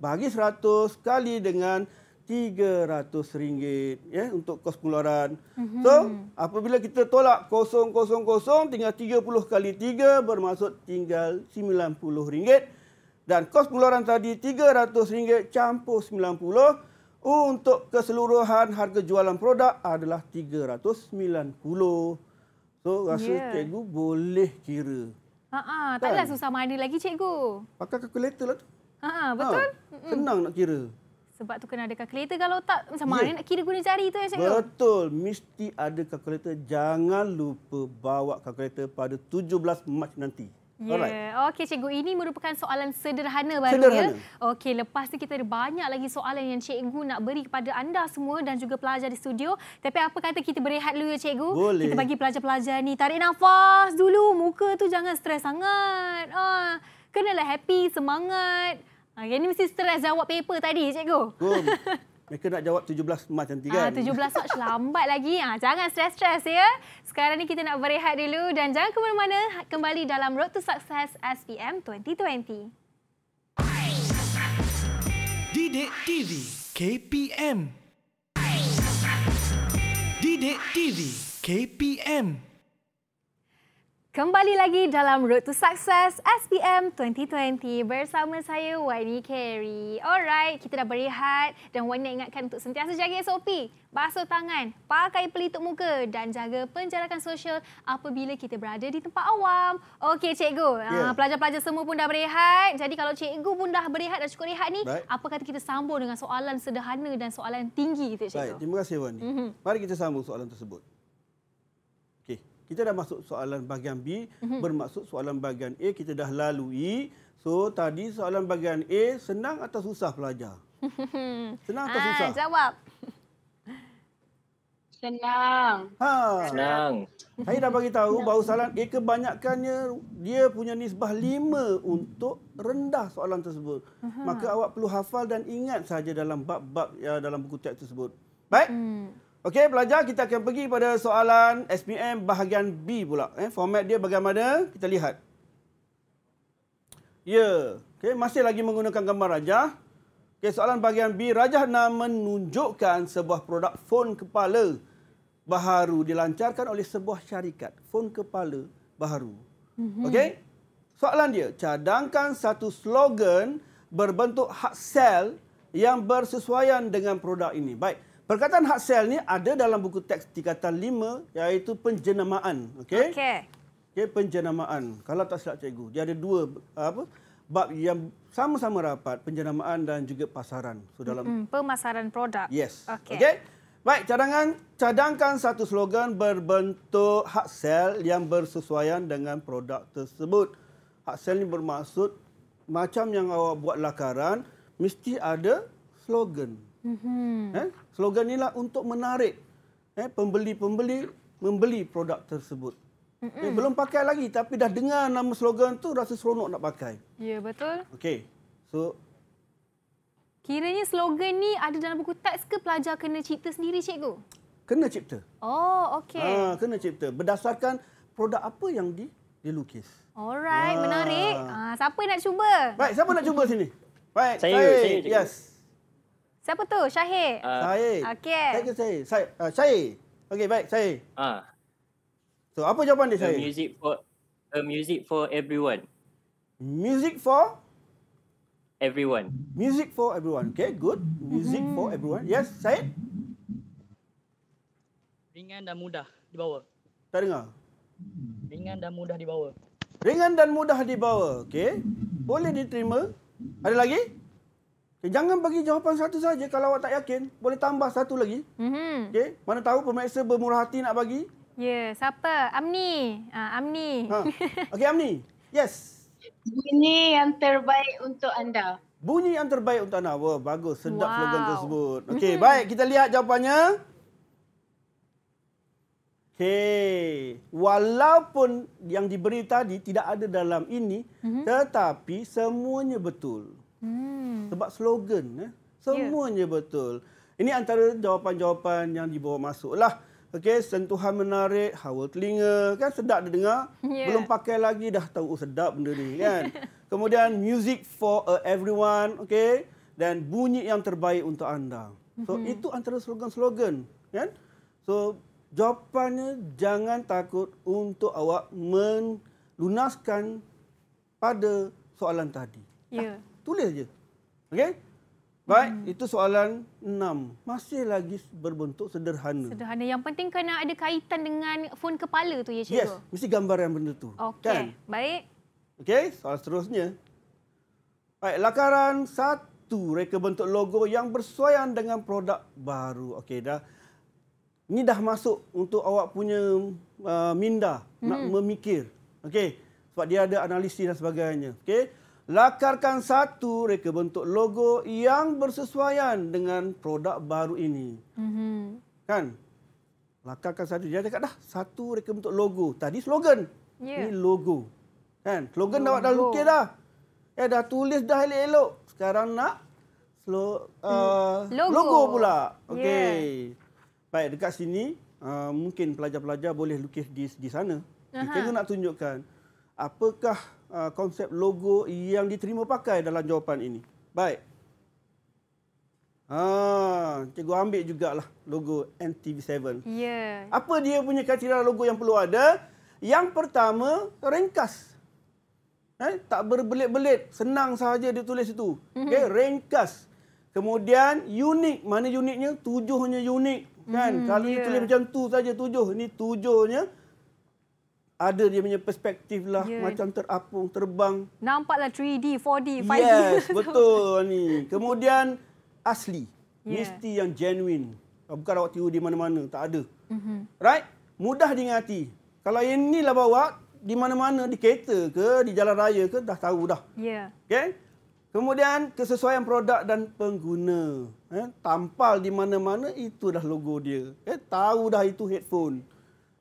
bagi 100 kali dengan RM300 ya untuk kos pengeluaran. Mm-hmm. So, apabila kita tolak kosong kosong kosong tinggal 30 kali 3 bermaksud tinggal RM90 dan kos pengeluaran tadi RM300 campur 90 untuk keseluruhan harga jualan produk adalah 390. So rasa Ya. cikgu boleh kira. Ha ah, taklah Kan? susah mana lagi cikgu. Pakai kalkulator lah tu. Ha betul? Ha, senang nak kira. Sebab tu kena ada kalkulator kalau tak macam Ya. mana nak kira guna jari tu ya cikgu? Betul, mesti ada kalkulator. Jangan lupa bawa kalkulator pada 17 Mac nanti. Ya. Yeah. Okey cikgu, ini merupakan soalan sederhana baru Sederhana. ya. Okey, lepas ni kita ada banyak lagi soalan yang cikgu nak beri kepada anda semua dan juga pelajar di studio. Tapi apa kata kita berehat dulu ya cikgu? Boleh. Kita bagi pelajar-pelajar ni tarik nafas dulu. Muka tu jangan stres sangat. Ah, kenalah happy, semangat. Ah, yang ni mesti stres jawab paper tadi cikgu. Kum, mereka nak jawab 17 Mac nanti Ah, kan? 17 Mac lambat lagi. Ah, jangan stres-stres ya. Sekarang ni kita nak berehat dulu dan jangan ke mana-mana. Kembali dalam Road to Success SPM 2020. Didik TV KPM Didik TV KPM Kembali lagi dalam Road to Success SPM 2020 bersama saya Wani Carey. Alright, kita dah berehat dan Wani nak ingatkan untuk sentiasa jaga SOP. Basuh tangan, pakai pelitup muka dan jaga penjarakan sosial apabila kita berada di tempat awam. Okey cikgu, Ya. ah, pelajar-pelajar semua pun dah berehat. Jadi kalau cikgu pun dah berehat dan cukup rehat ni, Baik. apa kata kita sambung dengan soalan sederhana dan soalan tinggi kita Baik, cikgu? terima kasih Wani. Mhm. Mari kita sambung soalan tersebut. Kita dah masuk soalan bahagian B, Mhm. bermaksud soalan bahagian A kita dah lalui. So tadi soalan bahagian A senang atau susah pelajar? Senang atau susah? Ah, jawab. Senang. Ha. Senang. Saya dah bagi tahu bahawa soalan A kebanyakannya dia punya nisbah 5 untuk rendah soalan tersebut. Aha. Maka awak perlu hafal dan ingat saja dalam bab-bab ya, dalam buku teks tersebut. Baik? Hmm. Okey pelajar kita akan pergi pada soalan SPM bahagian B pula. Eh, format dia bagaimana? Kita lihat. Ya, okey masih lagi menggunakan gambar rajah. Okey soalan bahagian B rajah nak menunjukkan sebuah produk fon kepala baharu dilancarkan oleh sebuah syarikat fon kepala baharu. Mm-hmm. Okey? Soalan dia, cadangkan satu slogan berbentuk hard sell yang bersesuaian dengan produk ini. Baik. Perkataan hard sell ni ada dalam buku teks tingkatan 5 iaitu penjenamaan. Okey? Okey. Okey, penjenamaan. Kalau tak silap cikgu, dia ada dua apa? bab yang sama-sama rapat, penjenamaan dan juga pasaran. So dalam Hmm, pemasaran produk. Yes. Okey. Okay. Baik, cadangan cadangkan satu slogan berbentuk hak sel yang bersesuaian dengan produk tersebut. Hak sel ini bermaksud macam yang awak buat lakaran mesti ada slogan. Mm-hmm. Eh, slogan inilah untuk menarik eh, pembeli-pembeli membeli produk tersebut. Mm-hmm. Eh, belum pakai lagi tapi dah dengar nama slogan tu rasa seronok nak pakai. Ya, betul. Okey. So Kiranya slogan ni ada dalam buku teks ke pelajar kena cipta sendiri, cikgu? kena cipta. Oh, okey. Ha, kena cipta berdasarkan produk apa yang di dilukis. Alright, Ah. menarik. Ah, siapa nak cuba? Baik, siapa nak cuba sini? Baik, Saya, saya. saya, cikgu. yes. Siapa tu? Syahir? Uh, Saya. Okey. Saya ke saya? Saya. Uh, saya. Okey, baik, saya. ah, So, apa jawapan dia a saya? music for a music for everyone. Music for Everyone. music for everyone. Okay, good. Music Mm-hmm. for everyone. Yes, saya. Ringan dan mudah dibawa. Tak dengar. Ringan dan mudah dibawa. Ringan dan mudah dibawa. Okey. Boleh diterima. Ada lagi? Okay, jangan bagi jawapan satu saja kalau awak tak yakin. Boleh tambah satu lagi. Mhm. Okey. Mana tahu pemeriksa bermurah hati nak bagi. Ya, siapa? Amni. Ah, Amni. Ha. Okey, Amni. Yes. Bunyi yang terbaik untuk anda. Bunyi yang terbaik untuk anda. Wah, bagus. Sedap Wow. slogan tersebut. Okey, baik. Kita lihat jawapannya. Okey. Walaupun yang diberi tadi tidak ada dalam ini, mm-hmm. tetapi semuanya betul. Hmm. Sebab slogan. Eh? Semuanya yeah. betul. Ini antara jawapan-jawapan yang dibawa masuk lah. Okey, sentuhan menarik, hawa telinga. Kan sedap dia dengar. Yeah. Belum pakai lagi dah tahu oh, sedap benda ni kan. Kemudian music for uh, everyone. Okey. Dan bunyi yang terbaik untuk anda. So mm-hmm. itu antara slogan-slogan. Kan? So jawapannya jangan takut untuk awak melunaskan pada soalan tadi. Ya. Tulis je. Okey? Baik, hmm. itu soalan 6. Masih lagi berbentuk sederhana. Sederhana. Yang penting kena ada kaitan dengan fon kepala tu ya, cikgu? Yes, mesti gambaran benda tu. Okey. Kan? Baik. Okey, soalan seterusnya. Baik, lakaran satu reka bentuk logo yang bersesuaian dengan produk baru. Okey, dah. Ini dah masuk untuk awak punya uh, minda hmm. nak memikir. Okey, sebab dia ada analisis dan sebagainya. Okey. Lakarkan satu reka bentuk logo yang bersesuaian dengan produk baru ini. Mhm. Kan? Lakarkan satu. Dia cakap dah satu reka bentuk logo. Tadi slogan. Ya. Ini logo. Kan? Slogan Logo. dah lukis dah. Eh dah tulis dah elok-elok. Sekarang nak slo, uh, Logo. logo pula. Ya. Okey. Baik dekat sini uh, mungkin pelajar-pelajar boleh lukis di di sana. Aha. Cikgu nak tunjukkan apakah uh, konsep logo yang diterima pakai dalam jawapan ini. Baik. Ah, cikgu ambil jugalah logo NTV7. Ya. Apa dia punya kriteria logo yang perlu ada? Yang pertama, ringkas. Eh, tak berbelit-belit, senang sahaja dia tulis itu. Mm-hmm. Okay, ringkas. Kemudian unik, mana uniknya? Tujuhnya unik. Kan? Mhm, Kalau dia ya. tulis macam tu saja tujuh, ini tujuhnya ada dia punya perspektif lah, Ya. macam terapung, terbang. Nampaklah 3D, 4D, 5D. Yes, betul ni. Kemudian asli. Ya. Mesti yang genuine. Bukan awak tiru di mana-mana, tak ada. Mhm. Right? Mudah diingati. Kalau inilah bawa di mana-mana, di kereta ke, di jalan raya ke, dah tahu dah. Ya. Okay? Kemudian kesesuaian produk dan pengguna. Eh, tampal di mana-mana, itu dah logo dia. Eh, tahu dah itu headphone.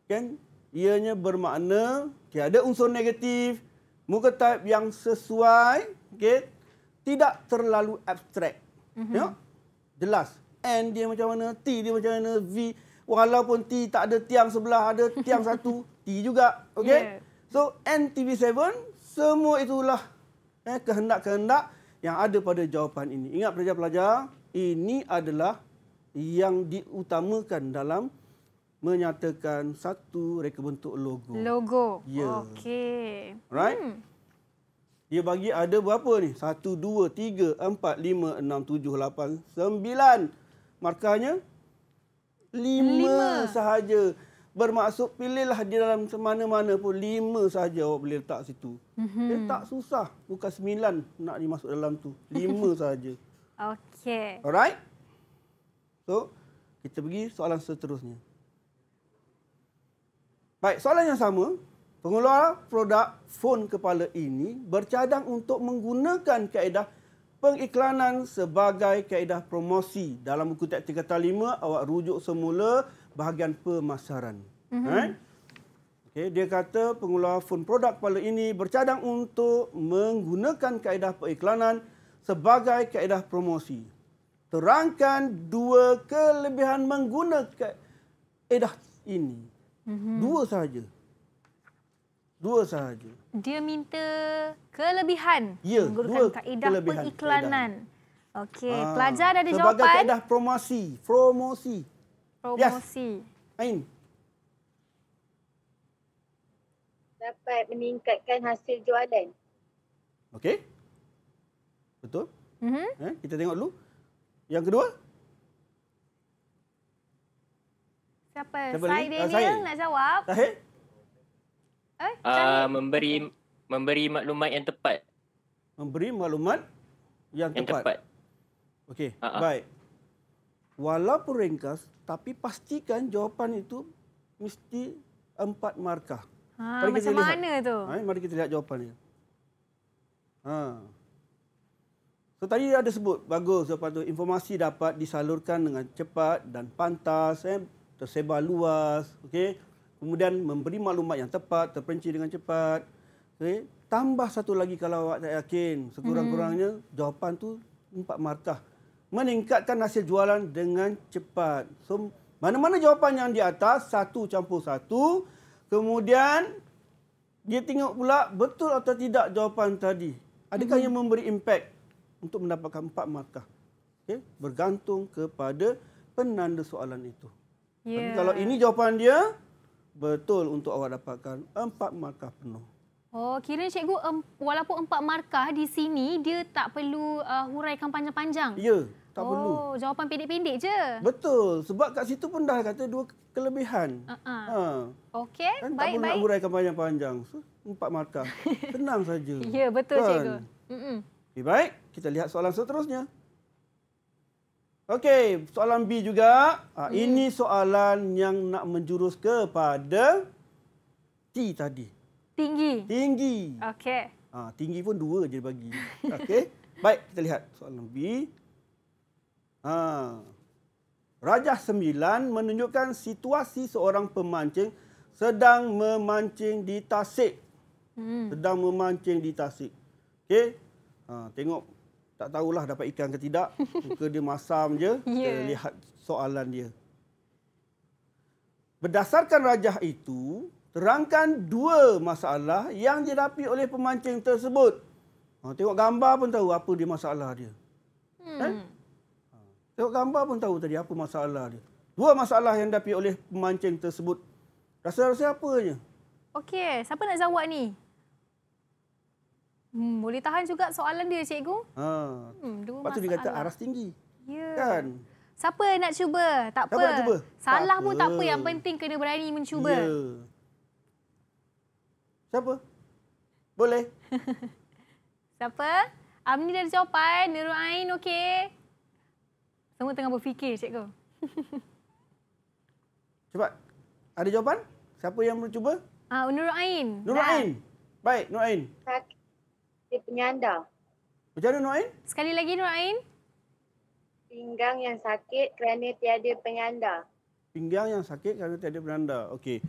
Kan? Ianya bermakna tiada unsur negatif, muka type yang sesuai, okay? tidak terlalu abstrak. Mm-hmm. Ya? Jelas. N dia macam mana, T dia macam mana, V. Walaupun T tak ada tiang sebelah, ada tiang satu, T juga. Okay? Yeah. So, NTV7, semua itulah eh, kehendak-kehendak yang ada pada jawapan ini. Ingat pelajar-pelajar, ini adalah yang diutamakan dalam menyatakan satu reka bentuk logo. Logo. Ya. Okey. Right? Hmm. Dia bagi ada berapa ni? Satu, dua, tiga, empat, lima, enam, tujuh, lapan, sembilan. Markahnya? Lima, Lima. sahaja. Bermaksud pilihlah di dalam mana-mana pun lima sahaja awak boleh letak situ. Mm-hmm. Dia tak susah. Bukan sembilan nak dimasuk dalam tu. Lima sahaja. Okey. Alright? So, Kita pergi soalan seterusnya. Baik, soalan yang sama. Pengeluar produk fon kepala ini bercadang untuk menggunakan kaedah pengiklanan sebagai kaedah promosi. Dalam buku teks kata lima, awak rujuk semula bahagian pemasaran. Mm-hmm. Right? Okay, dia kata pengeluar fon produk kepala ini bercadang untuk menggunakan kaedah pengiklanan sebagai kaedah promosi. Terangkan dua kelebihan menggunakan kaedah ini. Mm-hmm. Dua sahaja. Dua sahaja. Dia minta kelebihan ya, menggunakan kaedah kelebihan, pengiklanan. Okey, Ah, pelajar ada sebagai jawapan? Sebagai kaedah promosi. Promosi. Promosi. Yes. Ain. Dapat meningkatkan hasil jualan. Okey. Betul? Mhm. Eh, kita tengok dulu. Yang kedua? Siapa? Siapa Sai lagi? Ah, Daniel Sai. nak jawab? Tahir? Eh, Uh, memberi memberi maklumat yang tepat. Memberi maklumat yang, Yang tepat. tepat. Okey, Ha-ha. baik. Walaupun ringkas, tapi pastikan jawapan itu mesti empat markah. Ha, Mari macam lihat. mana tu? Ha, mari kita lihat jawapannya. Ha. So tadi ada sebut bagus jawapan tu informasi dapat disalurkan dengan cepat dan pantas eh tersebar luas okey kemudian memberi maklumat yang tepat terperinci dengan cepat okey tambah satu lagi kalau awak tak yakin sekurang-kurangnya jawapan tu empat markah meningkatkan hasil jualan dengan cepat so mana-mana jawapan yang di atas satu campur satu kemudian dia tengok pula betul atau tidak jawapan tadi. Adakah Mhm. ia memberi impact untuk mendapatkan empat markah? Okay? Bergantung kepada penanda soalan itu. Tapi Ya. kalau ini jawapan dia, betul untuk awak dapatkan empat markah penuh. Oh, kira cikgu um, walaupun empat markah di sini dia tak perlu uh, huraikan panjang-panjang. Ya, tak oh, perlu. Oh, jawapan pendek-pendek je. Betul. Sebab kat situ pun dah kata dua kelebihan. Uh-uh. Ha. Okey, Kan tak perlu baik. nak huraikan panjang-panjang. So, empat markah. Senang saja. Ya, betul Kan? cikgu. Mm-mm. Okay, baik, kita lihat soalan seterusnya. Okey, soalan B juga. Ha, Hmm. Ini soalan yang nak menjurus kepada T tadi. Tinggi. Tinggi. Okey. Ha, tinggi pun dua je bagi. Okey. Baik, kita lihat soalan B. Ha. Rajah sembilan menunjukkan situasi seorang pemancing sedang memancing di tasik. Hmm. Sedang memancing di tasik. Okey. Ha, tengok tak tahulah dapat ikan ke tidak. Muka dia masam je. Kita Ya. lihat soalan dia. Berdasarkan rajah itu, terangkan dua masalah yang dihadapi oleh pemancing tersebut. Ha, tengok gambar pun tahu apa dia masalah dia. Hmm. Tengok gambar pun tahu tadi apa masalah dia. Dua masalah yang dihadapi oleh pemancing tersebut. Rasa-rasa apanya? Okey, siapa nak jawab ni? Hmm, boleh tahan juga soalan dia cikgu? Ha. Hmm, dua Lepas tu dia kata aras tinggi. Ya. Kan? Siapa nak cuba? Tak apa. Siapa nak cuba? Salah Tak pun tak apa. apa. Yang penting kena berani mencuba. Ya. Siapa? Boleh. Siapa? Amni dah ada jawapan. Nurul Ain okey. Semua tengah berfikir cikgu. Cepat. Ada jawapan? Siapa yang mencuba? Ah, Nurul Ain. Nur Dah. Ain. Baik, Nur Ain. Sakit dia penyandar. Macam mana Nur Ain? Sekali lagi Nur Ain. Pinggang yang sakit kerana tiada penyandar. Pinggang yang sakit kerana tiada beranda. Okey.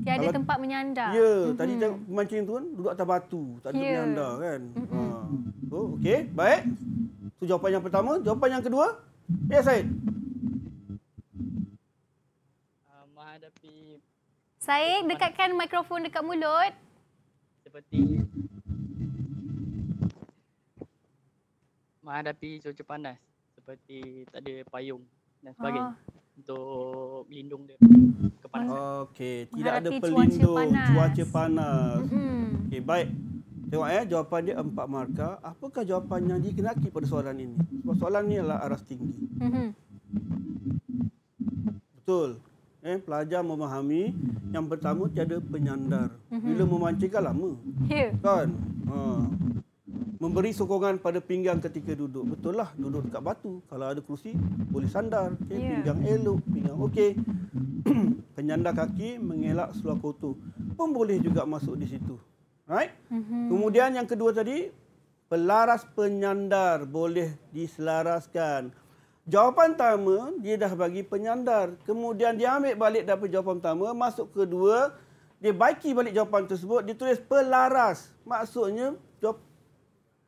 Tiada Kalau- tempat menyandar. Ya, mm-hmm. tadi tengok pemancing tu kan duduk atas batu, tak ada Ya. beranda kan. Ha. Oh, okey, baik. Tu jawapan yang pertama. Jawapan yang kedua? Ya, Said. Uh, menghadapi Said, dekatkan mikrofon dekat mulut. seperti menghadapi cuaca panas seperti tak ada payung dan sebagainya Ah. untuk melindung dia kepanasan. Okey, tidak ada Menghadapi cuaca pelindung panas. cuaca panas. Hmm. Okey, baik. Tengok eh, jawapan dia empat markah. Apakah jawapan yang dikenaki pada soalan ini? Sebab soalan ni adalah aras tinggi. Mhm. Betul. Eh, pelajar memahami yang pertama tiada penyandar. Bila memancing kan lama. Ya. Kan? Ha. Memberi sokongan pada pinggang ketika duduk. Betul lah, duduk dekat batu. Kalau ada kerusi, boleh sandar. Okay? Ya. Pinggang elok, pinggang okey. Penyandar kaki mengelak seluar kotor. Pun boleh juga masuk di situ. Right? Mhm. Kemudian yang kedua tadi, pelaras penyandar boleh diselaraskan. Jawapan pertama, dia dah bagi penyandar. Kemudian dia ambil balik daripada jawapan pertama, masuk kedua, dia baiki balik jawapan tersebut, dia tulis pelaras. Maksudnya,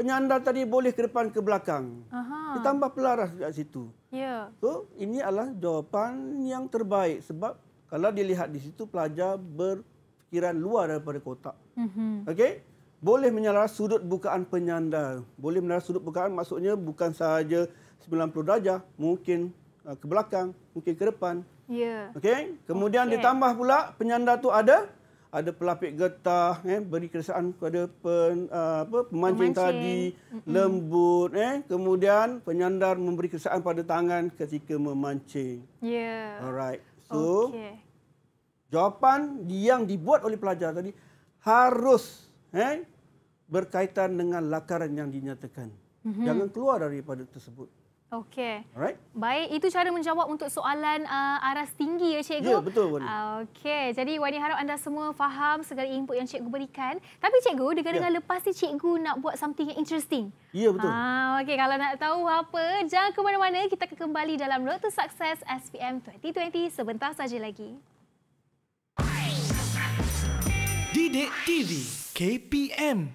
penyandar tadi boleh ke depan, ke belakang. Aha. Dia tambah pelaras dekat situ. Ya. So, ini adalah jawapan yang terbaik. Sebab kalau dilihat di situ, pelajar berfikiran luar daripada kotak. Mhm. Okey? Boleh menyalaras sudut bukaan penyandar. Boleh menyalaras sudut bukaan maksudnya bukan sahaja 90 darjah, mungkin uh, ke belakang, mungkin ke depan. Ya. Okey? Kemudian Okey. ditambah pula penyandar tu ada ada pelapik getah eh beri keresahan kepada pen, uh, apa pemancing, Pemancing. tadi, lembut eh kemudian penyandar memberi keresahan pada tangan ketika memancing. Ya. Alright. So, Okey. jawapan yang dibuat oleh pelajar tadi harus eh, berkaitan dengan lakaran yang dinyatakan. Mhm. Jangan keluar daripada tersebut. Okey. Alright? Baik, itu cara menjawab untuk soalan uh, aras tinggi ya cikgu. Ya, betul, Wani. Uh, Okey, jadi Wani harap anda semua faham segala input yang cikgu berikan. Tapi cikgu, dengar-dengar Ya. lepas ni cikgu nak buat something yang interesting. Ya, betul. Ah, Okey, kalau nak tahu apa, jangan ke mana-mana. Kita akan kembali dalam Road to Success SPM 2020 sebentar saja lagi. Didik TV KPM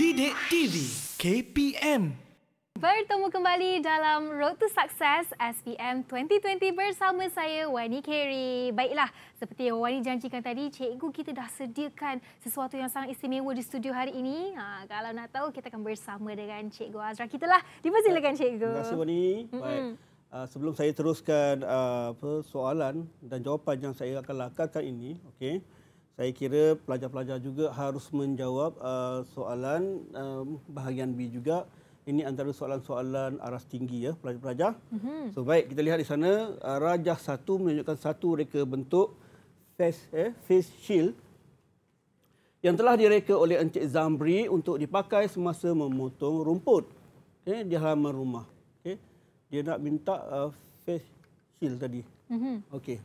Didik TV KPM Bertemu kembali dalam Road to Success SPM 2020 bersama saya Wani Kerry. Baiklah, seperti yang Wani janjikan tadi, cikgu kita dah sediakan sesuatu yang sangat istimewa di studio hari ini. Ha, kalau nak tahu, kita akan bersama dengan Cikgu Azra kita lah. Dipersilakan cikgu. Terima kasih Wani. Baik. Uh, sebelum saya teruskan uh, apa soalan dan jawapan yang saya akan lakarkan ini, okey. Saya kira pelajar-pelajar juga harus menjawab uh, soalan um, bahagian B juga. Ini antara soalan-soalan aras tinggi ya pelajar-pelajar. Mhm. So baik kita lihat di sana uh, rajah satu menunjukkan satu reka bentuk face eh face shield yang telah direka oleh Encik Zamri untuk dipakai semasa memotong rumput okay, di halaman rumah. Okay. Dia nak minta uh, face shield tadi. Mhm. Okey.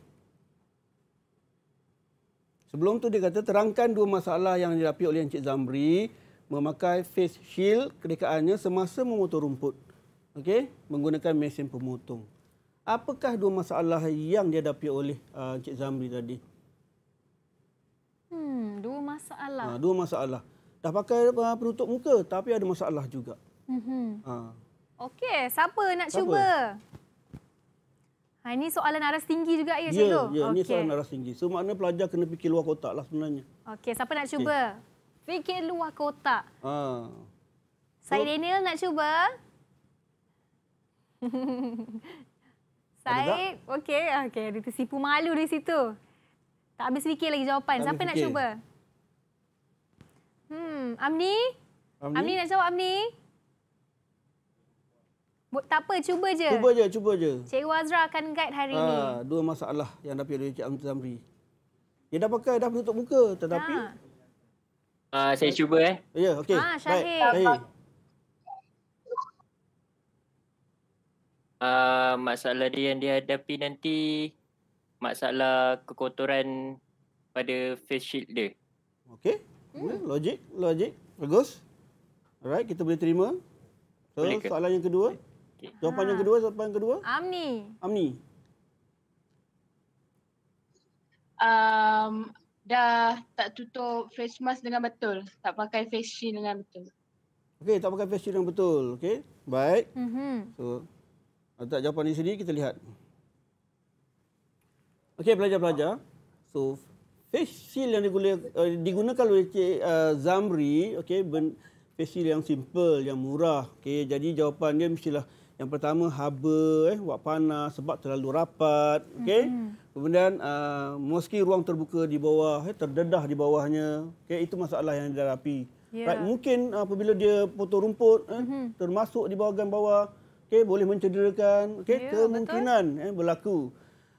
Sebelum tu dia kata terangkan dua masalah yang dihadapi oleh Encik Zamri memakai face shield kedekaannya semasa memotong rumput. Okey, menggunakan mesin pemotong. Apakah dua masalah yang dihadapi oleh uh, Encik Zamri tadi? Hmm, dua masalah. Ha, dua masalah. Dah pakai uh, penutup muka tapi ada masalah juga. Mhm. Ha. Okey, siapa nak Siapa? cuba? Ha, ini soalan aras tinggi juga ya, Ya, cikgu? ya, ini Okey. soalan aras tinggi. So makna pelajar kena fikir luar kotak lah sebenarnya. Okey, siapa nak cuba? Fikir luar kotak. Ha. Saya Daniel nak cuba. Said, okey, okey, dia tersipu malu di situ. Tak habis fikir lagi jawapan. Tak Siapa habis nak fikir. cuba? Hmm, Amni? Amni? Amni nak jawab Amni? Bu- tak apa, cuba je. Cuba je, cuba je. Cikgu Azra akan guide hari ini. Ha, dua masalah yang dapat oleh Encik Amri. Dia dah pakai dah penutup muka tetapi Ha. Uh, saya cuba eh. ya okey. Ah, Syahid. Baik. Syahid. Uh, masalah dia yang dihadapi nanti masalah kekotoran pada face shield dia. Okey. Hmm. Logik, logik. Bagus. Alright, kita boleh terima. So, Boleh ke? soalan yang kedua. Okey. Jawapan Ha. yang kedua, jawapan yang kedua. Amni. Amni. Um, dah tak tutup face mask dengan betul. Tak pakai face shield dengan betul. Okey, tak pakai face shield yang betul. Okey. Baik. Mhm. So, letak jawapan di sini kita lihat. Okey, pelajar-pelajar. So, face shield yang digunakan, uh, digunakan oleh Cik uh, Zamri, okey, ben, face shield yang simple, yang murah. Okey, jadi jawapan dia mestilah yang pertama haba eh wak panas sebab terlalu rapat, okey. Mm-hmm. Kemudian uh, meski ruang terbuka di bawah, eh, terdedah di bawahnya. Okey, itu masalah yang dihadapi. Ya. Right, mungkin apabila dia potong rumput eh, mm-hmm. termasuk di bahagian bawah, okey, boleh mencederakan, okey, Ya, kemungkinan eh, berlaku.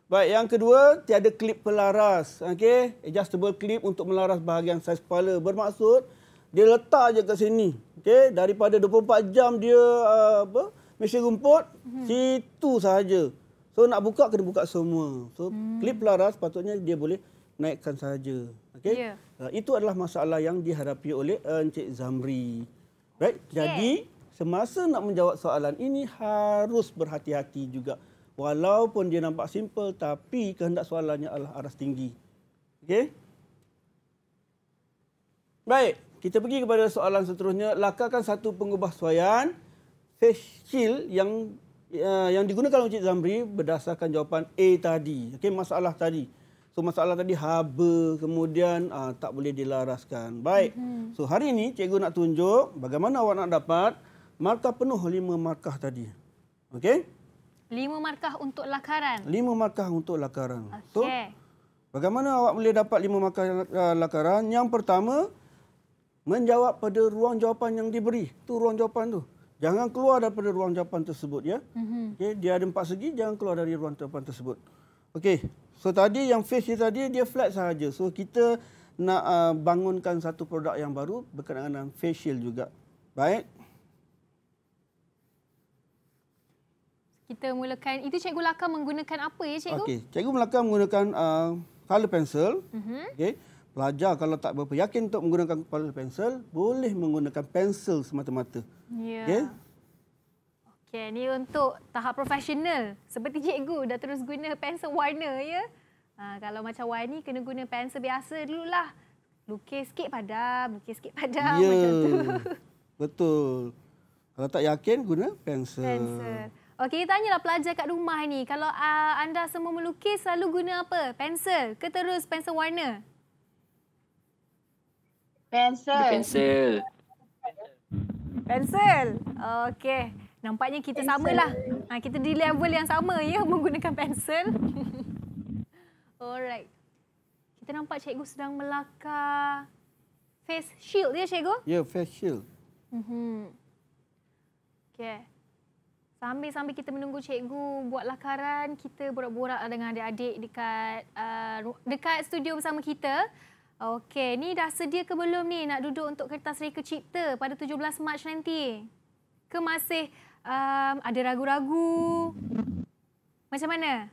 Baik, yang kedua, tiada klip pelaras. Okey, adjustable clip untuk melaras bahagian saiz kepala. Bermaksud dia letak je kat sini. Okey, daripada 24 jam dia uh, apa? Mesin rumput, hmm. situ saja. So nak buka kena buka semua. So hmm. klip laras patutnya dia boleh naikkan saja. Okey. Ya. Uh, itu adalah masalah yang dihadapi oleh uh, Encik Zamri. Right? Okay. Jadi semasa nak menjawab soalan ini harus berhati-hati juga. Walaupun dia nampak simple tapi kehendak soalannya adalah aras tinggi. Okey? Baik, kita pergi kepada soalan seterusnya. Lakarkan satu pengubah suaian face shield yang uh, yang digunakan oleh Encik Zamri berdasarkan jawapan A tadi. Okey, masalah tadi. So masalah tadi haba kemudian uh, tak boleh dilaraskan. Baik. Mm-hmm. So hari ini cikgu nak tunjuk bagaimana awak nak dapat markah penuh lima markah tadi. Okey? Lima markah untuk lakaran. Lima markah untuk lakaran. Okey. So bagaimana awak boleh dapat lima markah uh, lakaran? Yang pertama menjawab pada ruang jawapan yang diberi. Tu ruang jawapan tu. Jangan keluar daripada ruang jawapan tersebut ya. Mm-hmm. Okey, dia ada empat segi, jangan keluar dari ruang jawapan tersebut. Okey. So tadi yang face dia tadi dia flat sahaja. So kita nak uh, bangunkan satu produk yang baru berkenaan dengan facial juga. Baik. Kita mulakan itu cikgu Laka menggunakan apa ya cikgu? Okey, cikgu Melaka menggunakan uh, color pencil. Mm-hmm. Okey. Pelajar kalau tak berapa yakin untuk menggunakan color pencil, boleh menggunakan pensel semata-mata. Ya. Okey. Okey, ni untuk tahap profesional. Seperti cikgu dah terus guna pensel warna ya. Ha, kalau macam Wani kena guna pensel biasa dululah. Lukis sikit padam, lukis sikit padam Ya. macam tu. Betul. Kalau tak yakin guna pensel. Pensel. Okey, tanyalah pelajar kat rumah ni. Kalau uh, anda semua melukis selalu guna apa? Pensel ke terus pensel warna? Pensel. Pensel. Pensel. Okey. Nampaknya kita samalah. Ha, kita di level yang sama ya menggunakan pensel. Alright. Kita nampak cikgu sedang melakar face shield ya cikgu? Ya, face shield. Mhm. Okey. Sambil-sambil kita menunggu cikgu buat lakaran, kita borak-borak dengan adik-adik dekat uh, dekat studio bersama kita. Okey, ni dah sedia ke belum ni nak duduk untuk kertas reka cipta pada 17 Mac nanti? Ke masih um, ada ragu-ragu? Macam mana?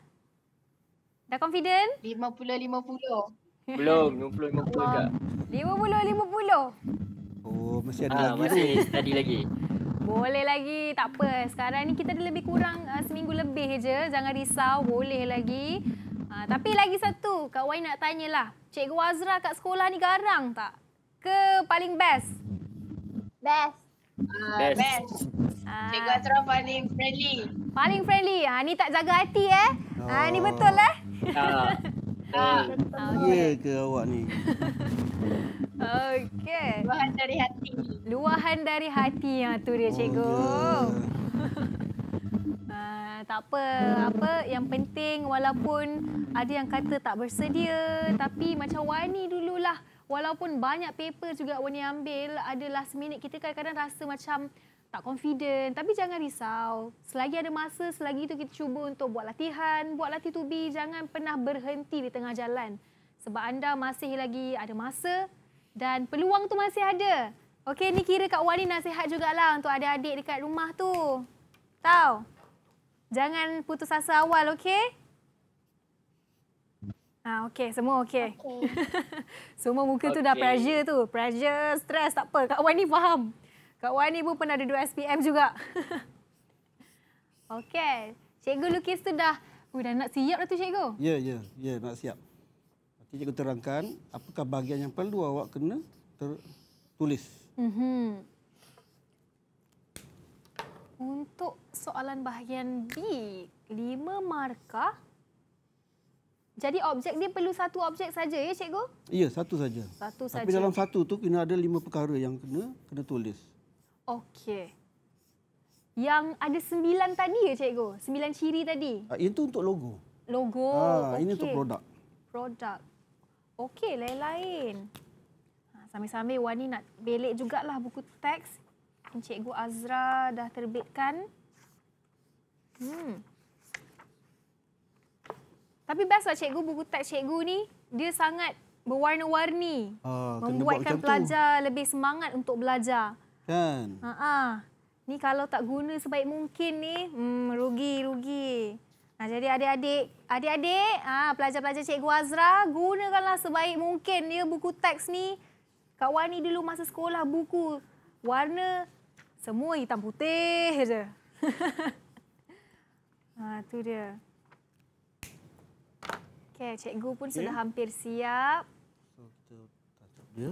Dah confident? 50-50. Belum, 50-50 juga. 50-50. Oh, masih ada Ah, lagi. masih tu. study lagi. Boleh lagi, tak apa. Sekarang ni kita ada lebih kurang uh, seminggu lebih je. Jangan risau, boleh lagi. Uh, tapi lagi satu, Kak Wai nak tanyalah. Cikgu Azra kat sekolah ni garang tak? Ke paling best? Best. Ah, Best. best. Ah, Cikgu Azra paling friendly. paling friendly. Ha, ni tak jaga hati eh. Ha, ni betul eh? Ah, Ah, Ya ke awak ni? Okey. luahan dari hati. Luahan dari hati. Ha, tu dia cikgu. Oh, Ah, tak apa, apa yang penting walaupun ada yang kata tak bersedia tapi macam Wani dululah. Walaupun banyak paper juga Wani ambil ada last minute kita kadang-kadang rasa macam tak confident. Tapi jangan risau. Selagi ada masa selagi itu kita cuba untuk buat latihan buat latih tubi jangan pernah berhenti di tengah jalan. Sebab anda masih lagi ada masa dan peluang tu masih ada. Okey, ni kira Kak Wani nasihat jugalah untuk adik-adik dekat rumah tu. Tahu? Jangan putus asa awal, okey? Ah, okey, semua okey. Okay. semua muka tu dah Okey. pressure tu. Pressure, stress, tak apa. Kak Wan ni faham. Kak Wan ni pun pernah duduk SPM juga. okey. Cikgu lukis tu dah, oh, dah nak siap dah tu cikgu. Ya, ya, ya nak siap. Nanti cikgu terangkan apakah bahagian yang perlu awak kena ter- tulis. Mhm. Untuk soalan bahagian B, lima markah. Jadi objek dia perlu satu objek saja ya cikgu? Ya, satu saja. Satu Tapi saja. dalam satu tu kena ada lima perkara yang kena kena tulis. Okey. Yang ada sembilan tadi ya cikgu? Sembilan ciri tadi? Ah, itu untuk logo. Logo. ah, okey. ini untuk produk. Produk. Okey, lain-lain. Ha, sambil-sambil Wani nak belik jugalah buku teks. Yang Cikgu Azra dah terbitkan. Hmm. Tapi best lah cikgu buku teks cikgu ni. Dia sangat berwarna-warni. Ah, membuatkan macam tu. pelajar lebih semangat untuk belajar. Kan? Ha ah. Ni kalau tak guna sebaik mungkin ni, hmm, rugi rugi. Nah, jadi adik-adik, adik-adik, ah pelajar-pelajar Cikgu Azra, gunakanlah sebaik mungkin ya buku teks ni. Kak Wani dulu masa sekolah buku warna semua hitam putih je. ha, tu dia. Okey, cikgu pun Okey. sudah hampir siap. So kita tajuk dia.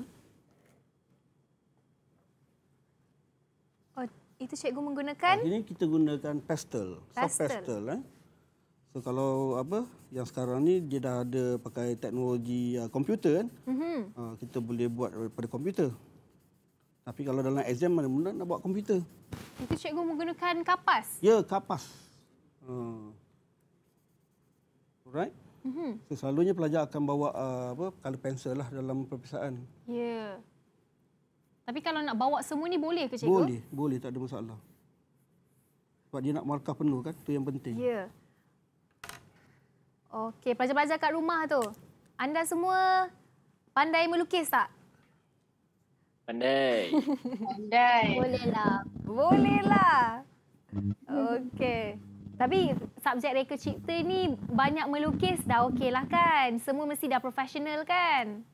Oh, itu cikgu menggunakan Hari ni kita gunakan pastel, soft Pastel. pastel eh. So kalau apa yang sekarang ni dia dah ada pakai teknologi uh, komputer kan. Mhm. Uh, kita boleh buat daripada komputer. Tapi kalau dalam exam mana-mana nak buat komputer. Itu cikgu menggunakan kapas. Ya, kapas. Uh. Alright. Mhm. So, selalunya pelajar akan bawa uh, apa color pencil lah dalam perpisahan. Ya. Tapi kalau nak bawa semua ni boleh ke cikgu? Boleh, boleh tak ada masalah. Sebab dia nak markah penuh kan, tu yang penting. Ya. Okey, pelajar-pelajar kat rumah tu. Anda semua pandai melukis tak? Pandai. Pandai. Bolehlah. Bolehlah. Okey. Tapi subjek reka cipta ni banyak melukis dah okey lah kan? Semua mesti dah profesional kan?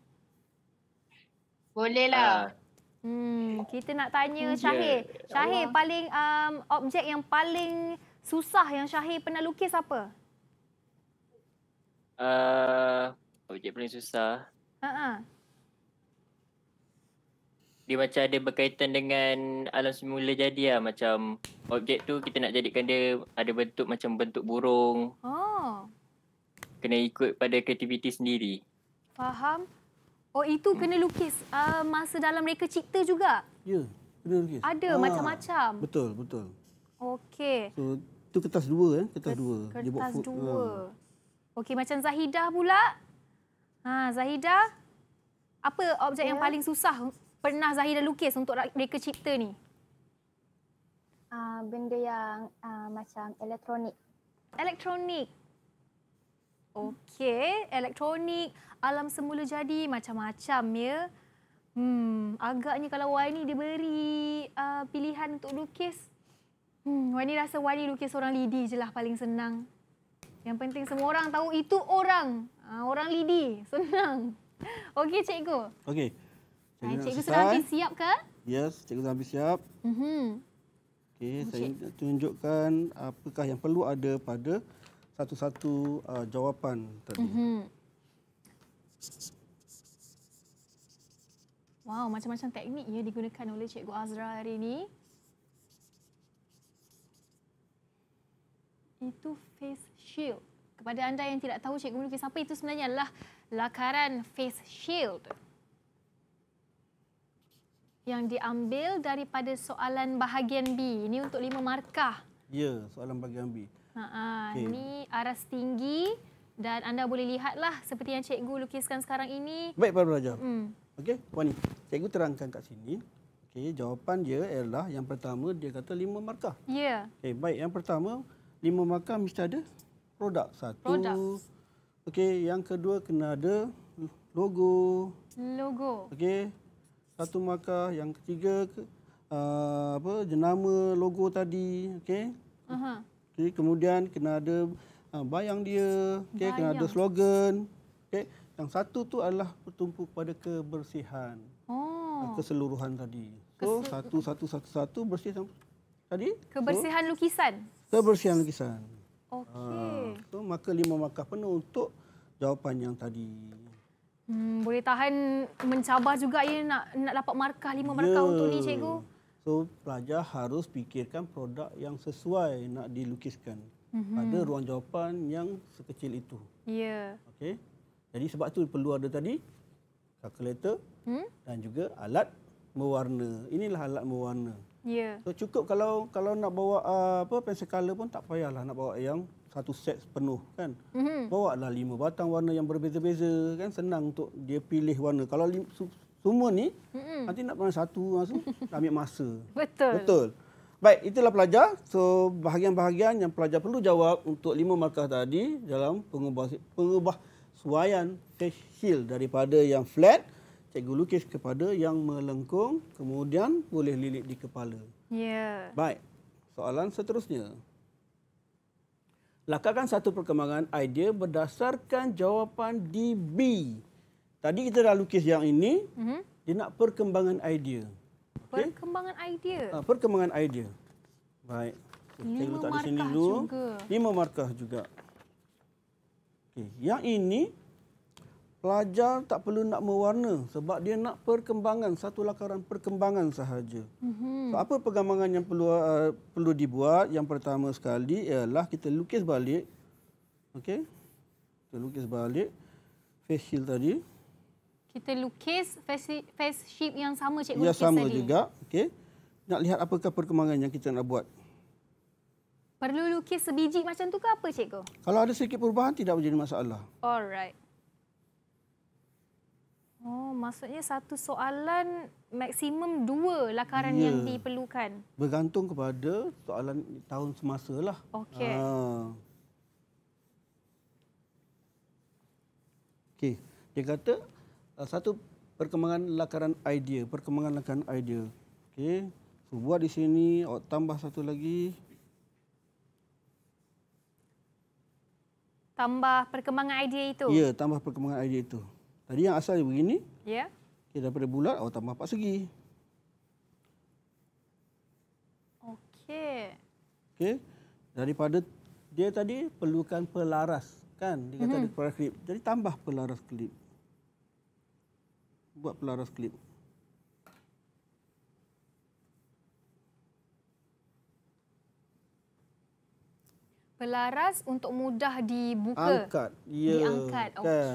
Boleh lah. Hmm, kita nak tanya Ya, Syahir. ya Syahir paling um, objek yang paling susah yang Syahir pernah lukis apa? Uh, objek paling susah. Ha ah. Dia macam ada berkaitan dengan alam semula jadi lah. Macam objek tu kita nak jadikan dia ada bentuk macam bentuk burung. Oh, Kena ikut pada kreativiti sendiri. faham. Oh, itu kena lukis uh, masa dalam reka cipta juga? Ya, kena lukis. Ada Ah, macam-macam. Betul, betul. Okey. So, tu kertas dua eh, kertas Ker- dua. Dia buat Kertas dua. ah. Okey, macam Zahidah pula. Ha, Zahidah, apa objek yang Ya. paling susah pernah Zahidah lukis untuk reka cipta ni? Uh, benda yang uh, macam elektronik. Elektronik. Okey, elektronik, alam semula jadi macam-macam ya. Hmm, agaknya kalau Wani diberi uh, pilihan untuk lukis, hmm, Wani rasa Wani lukis orang lidi je lah paling senang. Yang penting semua orang tahu itu orang. Uh, orang lidi, senang. Okey cikgu. Okey. Nak cikgu sudah habis siap ke? Yes, cikgu dah habis siap. Mhm. Okey, Oh, saya nak tunjukkan apakah yang perlu ada pada satu-satu uh, jawapan tadi. Mhm. Wow, macam-macam teknik ya digunakan oleh Cikgu Azra hari ini. Itu face shield. Kepada anda yang tidak tahu Cikgu melukis apa, itu sebenarnya adalah lakaran face shield. Yang diambil daripada soalan bahagian B. Ini untuk lima markah. Ya, soalan bahagian B. Ha, okay. Ini aras tinggi dan anda boleh lihatlah seperti yang cikgu lukiskan sekarang ini. Baik para pelajar. Hmm. Okey, Wani. Cikgu terangkan kat sini. Okey, jawapan dia ialah yang pertama dia kata lima markah. Ya. Yeah. Okey, baik. Yang pertama, lima markah mesti ada produk. Satu. Produk. Okey, yang kedua kena ada logo. Logo. Okey. Satu markah, yang ketiga ke, uh, apa jenama logo tadi, okey. Aha. Okey, kemudian kena ada uh, bayang dia, okey, kena ada slogan. Okey. Yang satu tu adalah bertumpu pada kebersihan. Oh. Keseluruhan tadi. So, satu satu satu satu bersih tadi. Kebersihan lukisan. So, kebersihan lukisan. Okey. So, maka lima markah penuh untuk jawapan yang tadi. Hmm, boleh tahan mencabar juga ya nak nak dapat markah lima markah Ya. untuk ni cikgu. So, pelajar harus fikirkan produk yang sesuai nak dilukiskan Mhm. pada ruang jawapan yang sekecil itu. Ya. Okey. Jadi sebab tu perlu ada tadi kalkulator Hmm? dan juga alat mewarna. Inilah alat mewarna. Ya. So cukup kalau kalau nak bawa uh, apa pensel color pun tak payahlah nak bawa yang satu set penuh kan. Mhm. Bawa lah lima batang warna yang berbeza-beza kan senang untuk dia pilih warna. Kalau lim, su, semua ni Mhm. nanti nak mana satu langsung ambil masa. Betul. Betul. Baik, itulah pelajar. So bahagian-bahagian yang pelajar perlu jawab untuk lima markah tadi dalam pengubah pengubah penyesuaian face daripada yang flat cikgu lukis kepada yang melengkung kemudian boleh lilit di kepala. Ya. Baik. Soalan seterusnya. Lakarkan satu perkembangan idea berdasarkan jawapan di B. Tadi kita dah lukis yang ini, Mhm. dia nak perkembangan idea. Okey? Perkembangan idea. Ah, perkembangan idea. Baik. Cikgu Lima markah dulu. juga. Lima markah juga. Okey, yang ini pelajar tak perlu nak mewarna sebab dia nak perkembangan satu lakaran perkembangan sahaja. Mhm. So, apa perkembangan yang perlu uh, perlu dibuat? Yang pertama sekali ialah kita lukis balik. Okey. Kita lukis balik face shield tadi. Kita lukis face, face shape yang sama cikgu Ya lukis sama tadi. juga. Okey. Nak lihat apakah perkembangan yang kita nak buat. Perlu lukis sebiji macam tu ke apa cikgu? Kalau ada sedikit perubahan tidak menjadi masalah. Alright. Oh, maksudnya satu soalan maksimum dua lakaran Ya. yang diperlukan. Bergantung kepada soalan tahun semasa lah. Okey. Ha. Okey. Dia kata uh, satu perkembangan lakaran idea, perkembangan lakaran idea. Okey. So, buat di sini, awak tambah satu lagi. Tambah perkembangan idea itu. Ya, tambah perkembangan idea itu. Tadi yang asal dia begini, Ya. okay, daripada bulat awak tambah empat segi. Okey. Okey. Daripada dia tadi perlukan pelaras kan? Dia kata Mhm. ada pelaras klip. Jadi tambah pelaras klip. Buat pelaras klip. Pelaras untuk mudah dibuka. Angkat. Ya. Diangkat. kan?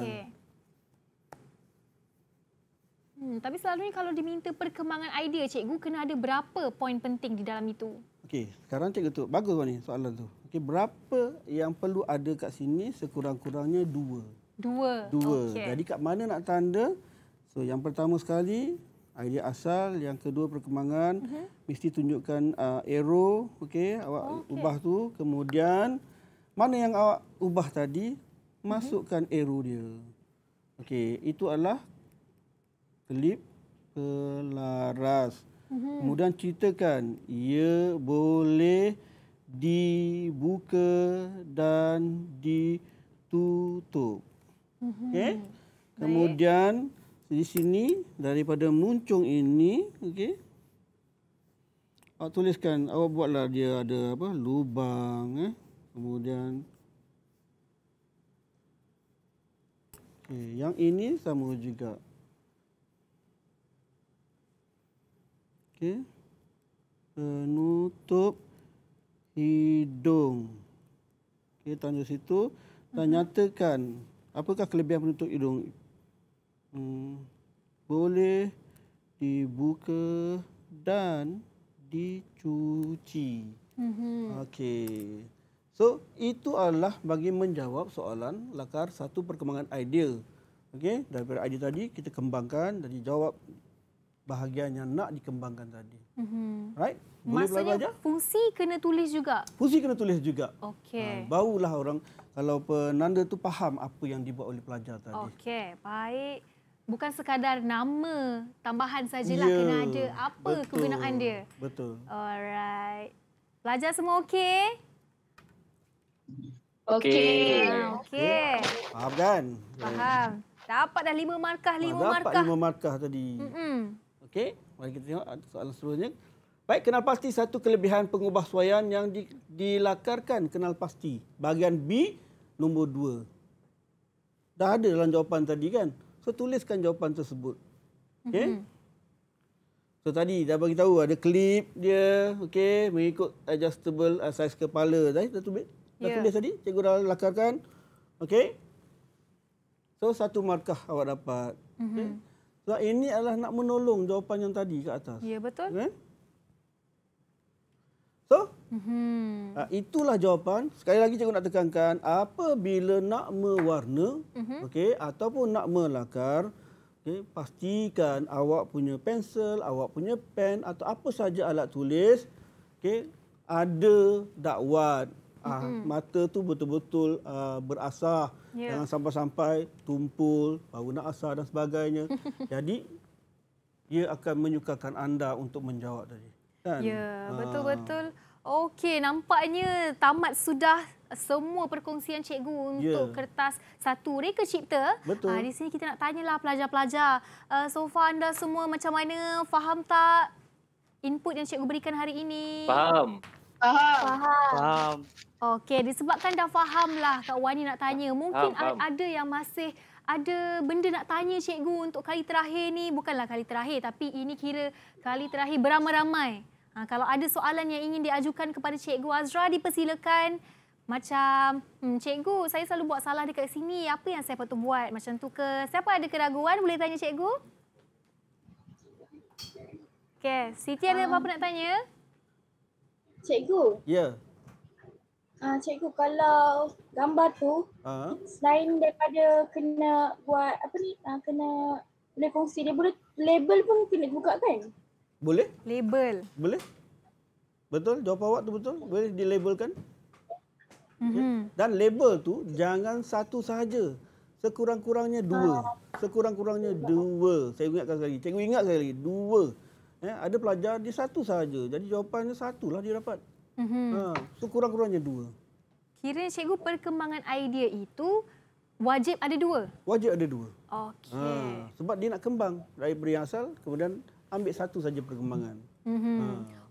Hmm, tapi selalunya kalau diminta perkembangan idea cikgu kena ada berapa poin penting di dalam itu? Okey, sekarang cikgu tu. Bagus ni soalan tu. Okey, berapa yang perlu ada kat sini sekurang-kurangnya dua. Dua. Dua. Okey. Jadi kat mana nak tanda? So yang pertama sekali idea asal, yang kedua perkembangan Mhm. mesti tunjukkan uh, arrow, okey, awak Okey. ubah tu. Kemudian mana yang awak ubah tadi, Mhm. masukkan arrow dia. Okey, itu adalah klip pelaras. Mhm. Kemudian ceritakan ia boleh dibuka dan ditutup. Mhm. Okey. Kemudian di sini daripada muncung ini, okey. Awak tuliskan, awak buatlah dia ada apa? lubang eh. Kemudian Okey, yang ini sama juga. Okey. Penutup hidung. Okey, tanda situ dan nyatakan apakah kelebihan penutup hidung. Hmm, boleh dibuka dan dicuci. Mhm. Okey. So, itu adalah bagi menjawab soalan lakar satu perkembangan idea. Okey, daripada idea tadi kita kembangkan dan dijawab bahagian yang nak dikembangkan tadi. Mhm. Right? Boleh Maksudnya belajar? fungsi kena tulis juga. Fungsi kena tulis juga. Okey. Ha, barulah orang kalau penanda tu faham apa yang dibuat oleh pelajar tadi. Okey, baik. Bukan sekadar nama tambahan sajalah Ya, kena ada apa betul, kegunaan dia. Betul. Alright. Pelajar semua okey? Okey. Okey. Faham kan? Faham. Dapat dah lima markah, lima dapat markah. lima markah tadi. Mm-mm. Okey, mari kita tengok soalan seterusnya. Baik, kenal pasti satu kelebihan pengubah suaian yang di, dilakarkan kenal pasti. Bahagian B, nombor dua. Dah ada dalam jawapan tadi kan? So, tuliskan jawapan tersebut. Okey? Mhm. So, tadi dah bagi tahu ada klip dia, okey, mengikut adjustable uh, saiz kepala. Dah, dah tulis, dah Ya. tulis tadi? Cikgu dah lakarkan. Okey? So, satu markah awak dapat. Mhm. So, ini adalah nak menolong jawapan yang tadi kat atas. Ya, betul. Kan? So, Mhm. uh, itulah jawapan. Sekali lagi cikgu nak tekankan, apabila nak mewarna, Mhm. okey, ataupun nak melakar, okey, pastikan awak punya pensel, awak punya pen atau apa saja alat tulis, okey, ada dakwat. Ah, mata tu betul-betul uh, berasah. Ya. Jangan sampai-sampai tumpul, baru nak asah dan sebagainya. Jadi dia akan menyukakan anda untuk menjawab tadi. Kan? Ya, Ah. betul-betul. Okey, nampaknya tamat sudah semua perkongsian cikgu untuk Ya. kertas satu reka cipta. Betul. Ah, di sini kita nak tanyalah pelajar-pelajar. Uh, so far anda semua macam mana? Faham tak input yang cikgu berikan hari ini? Faham. Faham. Faham. Okey, disebabkan dah faham lah Kak Wani nak tanya. Mungkin Faham, faham. ada yang masih ada benda nak tanya cikgu untuk kali terakhir ni. Bukanlah kali terakhir tapi ini kira kali terakhir beramai-ramai. Ha, kalau ada soalan yang ingin diajukan kepada cikgu Azra dipersilakan. Macam, hmm, cikgu saya selalu buat salah dekat sini. Apa yang saya patut buat? Macam tu ke? Siapa ada keraguan boleh tanya cikgu? Okey, Siti ada apa-apa nak tanya? Cikgu, Ya. Uh, cikgu kalau gambar tu Ah. selain daripada kena buat apa ni, uh, kena boleh kongsi dia boleh label pun kena buka kan? Boleh? Label. Boleh? Betul? Jawapan awak tu betul? Boleh dilabelkan? Mm-hmm. Dan label tu jangan satu sahaja. Sekurang-kurangnya dua. Sekurang-kurangnya dua. Saya ingatkan sekali lagi. Cikgu ingat sekali lagi. Dua. Eh, ada pelajar dia satu sahaja. Jadi jawapannya satu lah dia dapat. Mm-hmm. Ha, sekurang-kurangnya dua. Kira cikgu perkembangan idea itu wajib ada dua. Wajib ada dua. Okey. Ha, sebab dia nak kembang dari yang asal kemudian ambil satu saja perkembangan. Mm-hmm. Ha.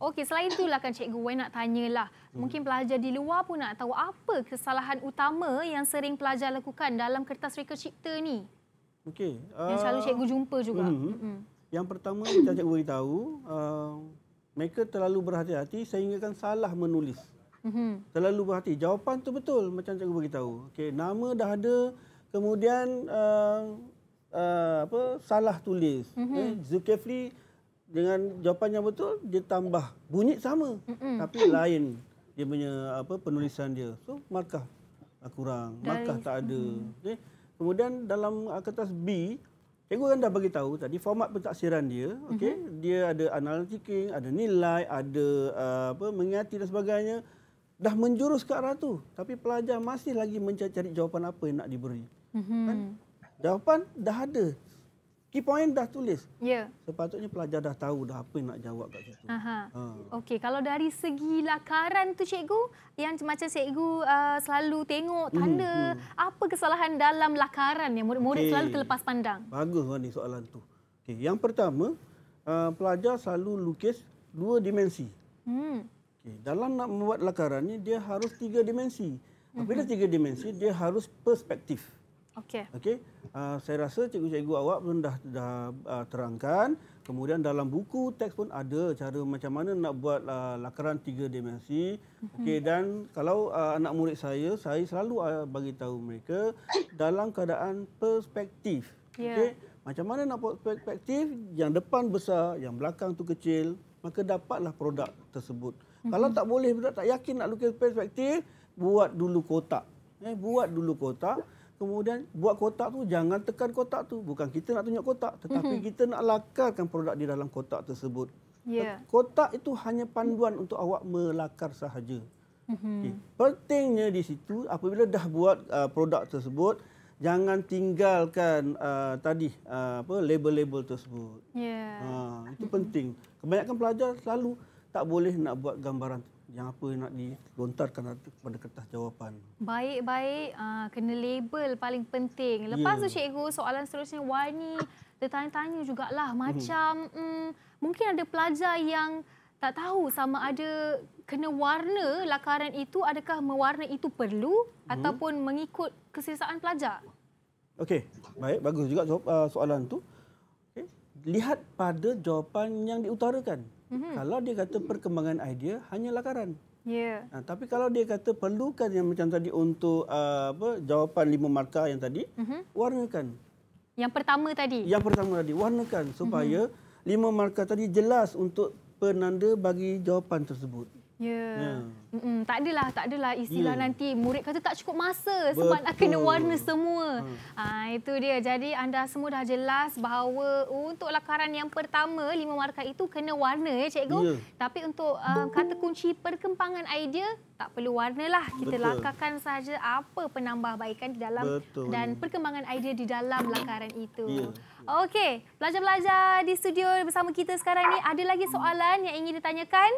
Okey, selain itulah kan cikgu Wan nak tanyalah. Mungkin pelajar di luar pun nak tahu apa kesalahan utama yang sering pelajar lakukan dalam kertas reka cipta ni. Okey. Yang selalu ah, cikgu jumpa juga. mhm. Mm-mm. Yang pertama macam cikgu beritahu, uh, mereka terlalu berhati-hati sehingga kan salah menulis. Mhm. Terlalu berhati. Jawapan tu betul macam cikgu beritahu. Okey, nama dah ada, kemudian uh, uh, apa salah tulis. Mhm. Eh, Zulkifli dengan jawapan yang betul dia tambah bunyi sama Mm-mm. tapi lain dia punya apa penulisan dia. So markah uh, kurang, Dari- markah tak ada. Okey. Kemudian dalam kertas B Cikgu kan dah bagi tahu tadi format pentaksiran dia, okey. Dia ada analytiking, ada nilai, ada uh, apa mengingati dan sebagainya. Dah menjurus ke arah tu, tapi pelajar masih lagi mencari jawapan apa yang nak diberi. Mhm. Jawapan dah ada. Key point dah tulis. Ya. Sepatutnya pelajar dah tahu dah apa yang nak jawab kat situ. Aha. Ha. Okey, kalau dari segi lakaran tu cikgu, yang macam cikgu uh, selalu tengok tanda apa kesalahan dalam lakaran yang murid-murid Okey. selalu terlepas pandang. Bagus Wani soalan tu. Okey, yang pertama, uh, pelajar selalu lukis dua dimensi. Hmm. Okey, dalam nak membuat lakaran ni dia harus tiga dimensi. Apabila tiga dimensi dia harus perspektif. Okey. Okey, uh, saya rasa cikgu-cikgu awak pun dah dah uh, terangkan. Kemudian dalam buku teks pun ada cara macam mana nak buat uh, lakaran tiga dimensi. Okey dan kalau uh, anak murid saya, saya selalu uh, bagi tahu mereka dalam keadaan perspektif. Ya. Okey, macam mana nak buat perspektif yang depan besar, yang belakang tu kecil, maka dapatlah produk tersebut. Kalau tak boleh, tak yakin nak lukis perspektif, buat dulu kotak. Eh, buat dulu kotak. Kemudian buat kotak tu jangan tekan kotak tu. Bukan kita nak tunjuk kotak, tetapi kita nak lakarkan produk di dalam kotak tersebut. Ya. Kotak itu hanya panduan untuk awak melakar sahaja. Mhm. Okay. Pentingnya di situ apabila dah buat uh, produk tersebut jangan tinggalkan uh, tadi uh, apa label-label tersebut. Ya. Ha, itu penting. Kebanyakan pelajar selalu tak boleh nak buat gambaran yang apa yang nak dilontarkan pada kertas jawapan. Baik-baik, uh, kena label paling penting. Lepas Ya. tu cikgu, soalan seterusnya Wani tertanya-tanya jugalah macam mm, mungkin ada pelajar yang tak tahu sama ada kena warna lakaran itu adakah mewarna itu perlu ataupun mengikut keselesaan pelajar. Okey, baik bagus juga uh, soalan tu. Okay. Lihat pada jawapan yang diutarakan. Mhm. Kalau dia kata perkembangan idea hanya lakaran. Ya. Ha, tapi kalau dia kata perlukan yang macam tadi untuk uh, apa jawapan lima markah yang tadi, Mhm. warnakan. Yang pertama tadi. Yang pertama tadi warnakan supaya lima markah tadi jelas untuk penanda bagi jawapan tersebut. Ya. Ya. Mm-mm, tak adalah, tak adalah istilah Ya. nanti murid kata tak cukup masa sebab nak kena Betul. warna semua. Ha. itu dia. Jadi anda semua dah jelas bahawa untuk lakaran yang pertama lima markah itu kena warna ya cikgu. Ya. Tapi untuk uh, kata kunci perkembangan idea tak perlu warna lah. Kita Betul. lakarkan saja apa penambahbaikan di dalam Betul. dan perkembangan idea di dalam lakaran itu. Ya. Okey, pelajar-pelajar di studio bersama kita sekarang ni ada lagi soalan yang ingin ditanyakan?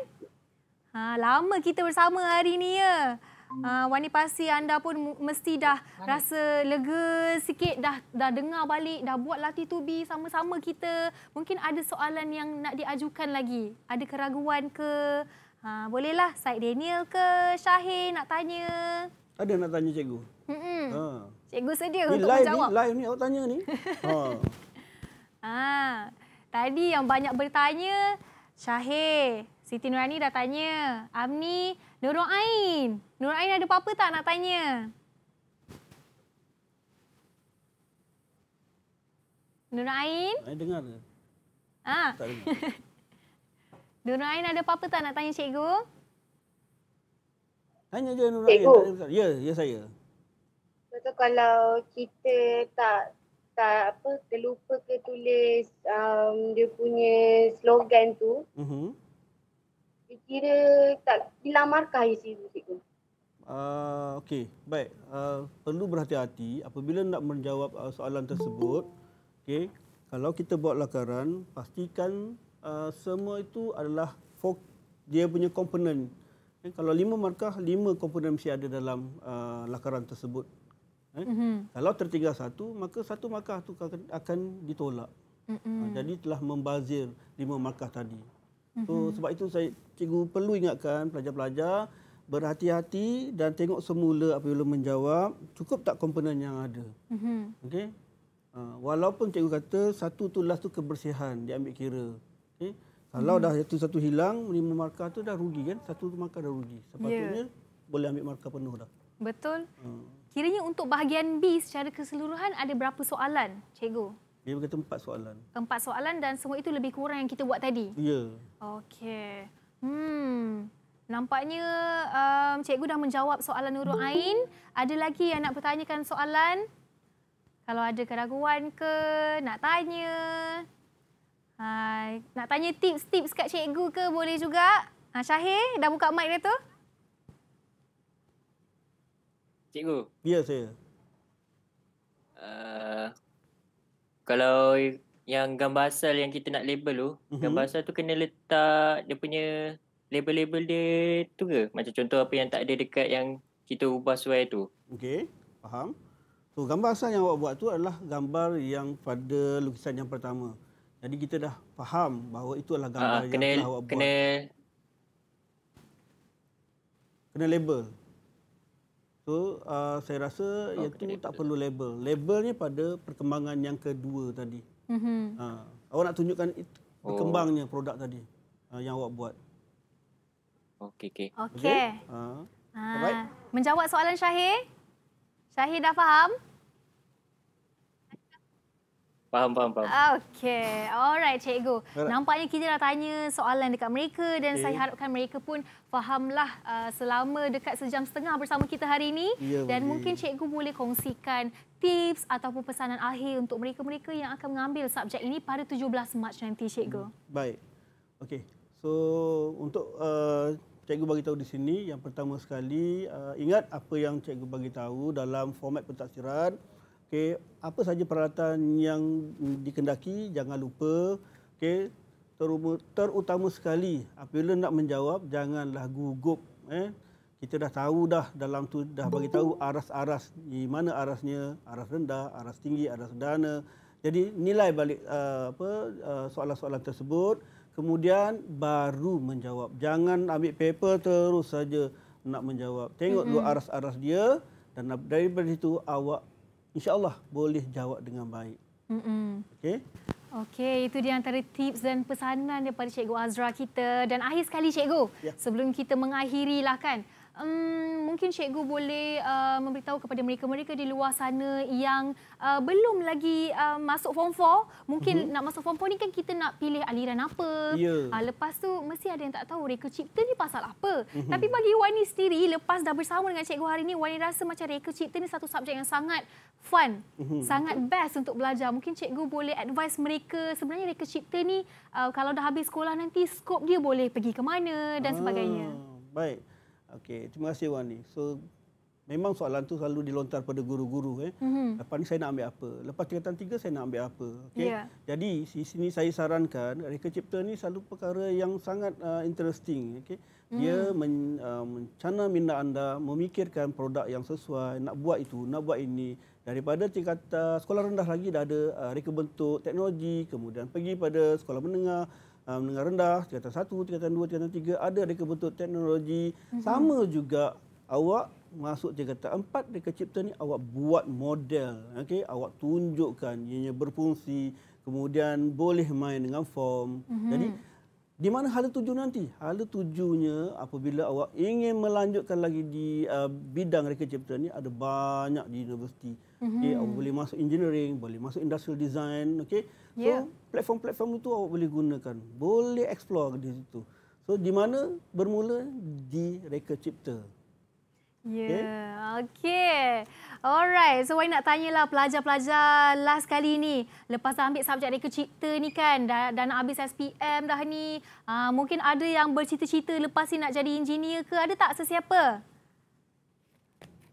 Ha, lama kita bersama hari ni ya. Ha, Wani pasti anda pun mesti dah rasa lega sikit dah dah dengar balik dah buat latih tubi sama-sama kita. Mungkin ada soalan yang nak diajukan lagi. Ada keraguan ke? Ha, bolehlah Said Daniel ke Syahir nak tanya. Ada nak tanya cikgu? Hmm. Ha. Cikgu sedia Ni untuk live menjawab. ni, live ni awak tanya ni. ha. Ha, tadi yang banyak bertanya Syahir, Siti Nurani dah tanya. Amni, Nurul Ain. Nurul Ain ada apa-apa tak nak tanya? Nurul Ain? Saya dengar ke? Ha. Tak dengar. Nurul Ain ada apa-apa tak nak tanya cikgu? Tanya je Nur Cikgu. Ain. tak Ya, ya saya. Betul kalau kita tak tak apa terlupa ke tulis um, dia punya slogan tu, Mhm. Kira tak hilang markah je situ cikgu. Uh, Okey, baik. Uh, perlu berhati-hati apabila nak menjawab uh, soalan tersebut. Okey, kalau kita buat lakaran, pastikan uh, semua itu adalah fok, dia punya komponen. Okay, kalau lima markah, lima komponen mesti ada dalam uh, lakaran tersebut. Eh? Mhm. Kalau tertinggal satu, maka satu markah itu akan, akan ditolak. Mm-mm. Uh, jadi telah membazir lima markah tadi. So Mhm. sebab itu saya cikgu perlu ingatkan pelajar-pelajar berhati-hati dan tengok semula apabila menjawab cukup tak komponen yang ada. Mhm. Okey. Uh, walaupun cikgu kata satu tu last tu kebersihan diambil kira. Okey. Kalau Mhm. dah satu satu hilang lima markah tu dah rugi kan? Satu markah dah rugi. Ya. Sepatutnya boleh ambil markah penuh dah. Betul. Uh, Kiranya untuk bahagian B secara keseluruhan ada berapa soalan, cikgu? Dia berkata empat soalan. Empat soalan dan semua itu lebih kurang yang kita buat tadi. Ya. Okey. Hmm. Nampaknya um, cikgu dah menjawab soalan Nurul Ain. Ada lagi yang nak bertanyakan soalan? Kalau ada keraguan ke, nak tanya. Hai, nak tanya tips-tips kat cikgu ke boleh juga? Ha, Syahir, dah buka mic dia tu? Cikgu, Ya saya. uh, kalau yang gambar asal yang kita nak label tu, Mhm. gambar asal tu kena letak dia punya label-label dia tu ke? Macam contoh apa yang tak ada dekat yang kita ubah sesuai tu. Okey, faham. So gambar asal yang awak buat tu adalah gambar yang pada lukisan yang pertama. Jadi kita dah faham bahawa itu adalah gambar Ah, yang kena telah awak buat. kena kena label. So uh, saya rasa oh, itu tak perlu label. Labelnya pada perkembangan yang kedua tadi. Mhm. Ha, awak nak tunjukkan it, Oh. berkembangnya produk tadi uh, yang awak buat. Okey okey. Okey. Ha. Ha, Alright. menjawab soalan Syahir? Syahir dah faham? Faham faham faham. Okey, alright cikgu. Alright. Nampaknya kita dah tanya soalan dekat mereka dan Okey. saya harapkan mereka pun fahamlah uh, selama dekat sejam setengah bersama kita hari ini Ya, dan boleh. mungkin cikgu boleh kongsikan tips ataupun pesanan akhir untuk mereka-mereka yang akan mengambil subjek ini pada 17 Mac nanti cikgu. Baik. Okey. So untuk uh, cikgu bagi tahu di sini yang pertama sekali uh, ingat apa yang cikgu bagi tahu dalam format pentadsiran. Okey, apa saja peralatan yang dikendaki jangan lupa. Okey, terutama, terutama sekali apabila nak menjawab janganlah gugup eh. Kita dah tahu dah dalam tu dah bagi tahu aras-aras di mana arasnya, aras rendah, aras tinggi, aras sederhana. Jadi nilai balik uh, apa uh, soalan-soalan tersebut kemudian baru menjawab. Jangan ambil paper terus saja nak menjawab. Tengok mm-hmm. dua aras-aras dia dan daripada itu awak insya-Allah boleh jawab dengan baik. Mm-mm. Okey? Okey, itu dia antara tips dan pesanan daripada Cikgu Azra kita. Dan akhir sekali Cikgu, Ya. sebelum kita mengakhiri lah kan, um, mungkin cikgu boleh uh, memberitahu kepada mereka-mereka di luar sana yang uh, belum lagi uh, masuk form 4. Mungkin mm-hmm. nak masuk form 4 ni kan kita nak pilih aliran apa. Ya. Uh, lepas tu mesti ada yang tak tahu reka cipta ni pasal apa. Mhm. Tapi bagi Wani sendiri lepas dah bersama dengan cikgu hari ni Wani rasa macam reka cipta ni satu subjek yang sangat fun. Mhm. Sangat best untuk belajar. Mungkin cikgu boleh advise mereka sebenarnya reka cipta ni uh, kalau dah habis sekolah nanti skop dia boleh pergi ke mana dan sebagainya. Ah, baik. Okey, terima kasih Wani. So memang soalan tu selalu dilontar pada guru-guru eh. Mhm. Lepas ni saya nak ambil apa? Lepas tingkatan tiga saya nak ambil apa? Okey. Ya. Jadi di sini saya sarankan reka cipta ni selalu perkara yang sangat uh, interesting, okey. Dia Hmm. men, uh, mencana minda anda memikirkan produk yang sesuai, nak buat itu, nak buat ini. Daripada tingkat uh, sekolah rendah lagi dah ada uh, reka bentuk teknologi, kemudian pergi pada sekolah menengah, uh, menengah rendah, tingkatan satu, tingkatan dua, tingkatan tiga, ada reka bentuk teknologi. Mhm. Sama juga awak masuk tingkatan empat reka cipta ni awak buat model, okey, awak tunjukkan ianya berfungsi, kemudian boleh main dengan form. Mhm. Jadi di mana hala tuju nanti? Hala tujunya apabila awak ingin melanjutkan lagi di uh, bidang reka cipta ni ada banyak di universiti. Mhm. Okay, awak boleh masuk engineering, boleh masuk industrial design, okey. So Ya. platform-platform itu awak boleh gunakan. Boleh explore di situ. So di mana bermula di reka cipta. Ya, yeah. okey. Alright, so Wai nak tanyalah pelajar-pelajar last kali ni. Lepas dah ambil subjek reka cipta ni kan, dah, dah nak habis SPM dah ni. Uh, mungkin ada yang bercita-cita lepas ni nak jadi engineer ke? Ada tak sesiapa?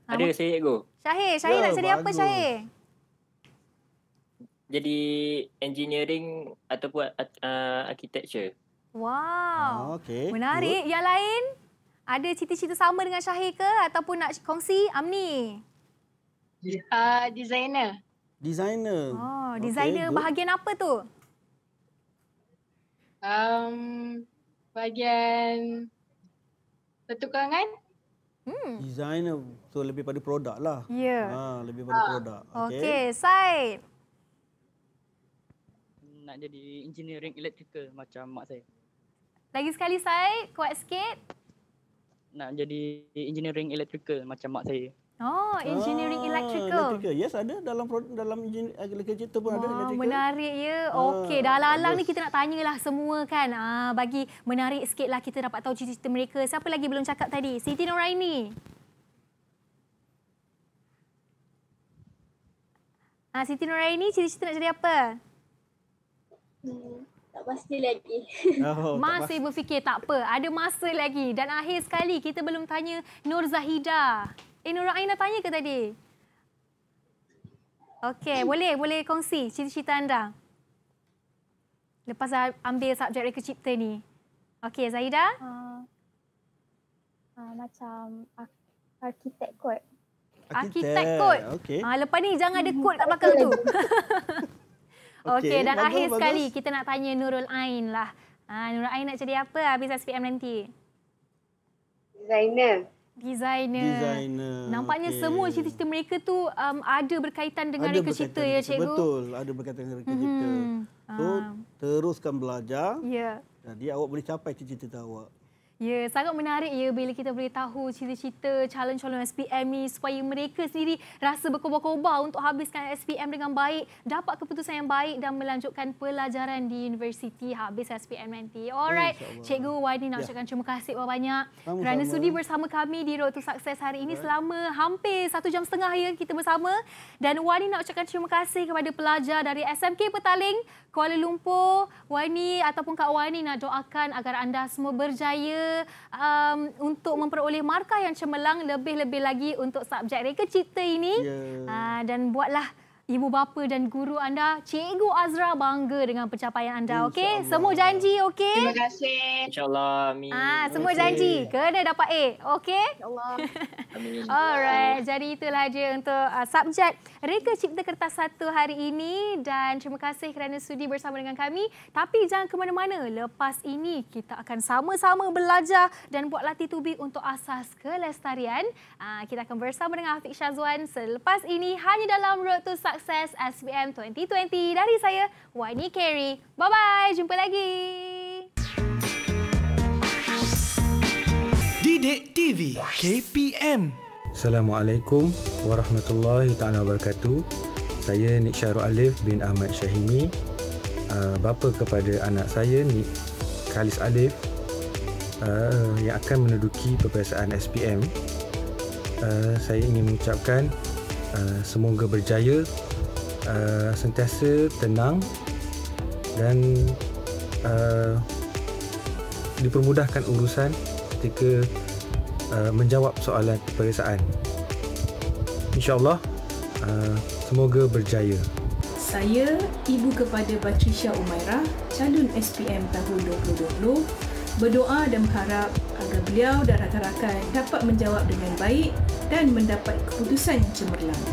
Ada saya cikgu. Syahir, Syahir Ya, nak jadi apa bagus. Syahir? Jadi engineering ataupun uh, architecture. Wow. Ah, okey, Menarik. Yang lain? Ada cita-cita sama dengan Syahir ke? Ataupun nak kongsi? Amni? Uh, designer. Designer. Oh, designer good. bahagian apa tu? Um, bahagian pertukangan. Hmm. Designer. So lebih pada produk lah. Ya. Ha, lebih pada produk. Okey, okay, Said. Nak jadi engineering electrical macam mak saya. Lagi sekali Said, kuat sikit. Nak jadi engineering electrical macam mak saya. Oh, engineering Ah, electrical. electrical. Yes, ada dalam produk dalam engineering electrical cipta pun ada Wah, electrical. menarik ya. Ah, Okey, dah lalang ni kita nak tanyalah semua kan. Ah, bagi menarik sikitlah kita dapat tahu cita-cita mereka. Siapa lagi belum cakap tadi? Siti Noraini. Ah, Siti Noraini, cita-cita nak jadi apa? Hmm, tak pasti lagi. Oh, tak Masih berfikir tak apa, ada masa lagi. Dan akhir sekali kita belum tanya Nur Zahida. Eh Nur Aina tanya ke tadi? Okey, boleh boleh kongsi cita-cita anda. Lepas ambil subjek reka cipta ni. Okey, Zahida? Uh, uh, macam ar- arkitek kot. Arkitek kot. Okey. Ah, lepas ni jangan ada kod kat belakang tu. Okey, dan bagus, akhir bagus. sekali kita nak tanya Nurul Ain lah. Ah, Nurul Ain nak jadi apa habis SPM nanti? Designer. Designer. Designer. Nampaknya okey. semua cita-cita mereka tu um, ada berkaitan dengan Ada reka cipta berkaitan ya dengan- cikgu. Betul, ada berkaitan dengan reka cipta. Mhm. So, Ah. teruskan belajar. Ya. Jadi awak boleh capai cita-cita awak. Ya, sangat menarik ya bila kita boleh tahu cita-cita calon-calon SPM ni supaya mereka sendiri rasa berkobar-kobar untuk habiskan SPM dengan baik, dapat keputusan yang baik dan melanjutkan pelajaran di universiti habis SPM nanti. Alright, InsyaAllah. Cikgu Wadi nak Ya. ucapkan terima kasih banyak Sama-sama. kerana sudi bersama kami di Road to Success hari ini selama hampir satu jam setengah ya kita bersama. Dan Wani nak ucapkan terima kasih kepada pelajar dari SMK Petaling, Kuala Lumpur. Wani ataupun Kak Wani nak doakan agar anda semua berjaya um, untuk memperoleh markah yang cemerlang lebih-lebih lagi untuk subjek reka cipta ini. Ya. Uh, dan buatlah ibu bapa dan guru anda, Cikgu Azra bangga dengan pencapaian anda. Okey, InsyaAllah. semua janji okey? Terima kasih. InsyaAllah. Amin. Ah, semua Okey. janji kena dapat A. Okey? Allah. Amin. Alright, jadi itulah dia untuk uh, subjek Reka Cipta Kertas satu hari ini dan terima kasih kerana sudi bersama dengan kami. Tapi jangan ke mana-mana. Lepas ini kita akan sama-sama belajar dan buat latih tubi untuk asas kelestarian. Uh, kita akan bersama dengan Afiq Syazwan selepas ini hanya dalam Road to Success SPM 2020 dari saya Wani Carey. Bye-bye, jumpa lagi. Didik TV KPM Assalamualaikum warahmatullahi taala wabarakatuh. Saya Nik Syarul Alif bin Ahmad Syahimi. Uh, bapa kepada anak saya Nik Khalis Alif uh, yang akan menduduki peperiksaan SPM. Uh, saya ingin mengucapkan uh, semoga berjaya, uh, sentiasa tenang dan uh, dipermudahkan urusan ketika uh, menjawab soalan peperiksaan. InsyaAllah uh, semoga berjaya. Saya ibu kepada Batrisha Umairah, calon SPM tahun 2020, berdoa dan berharap agar beliau dan rakan-rakan dapat menjawab dengan baik dan mendapat keputusan yang cemerlang.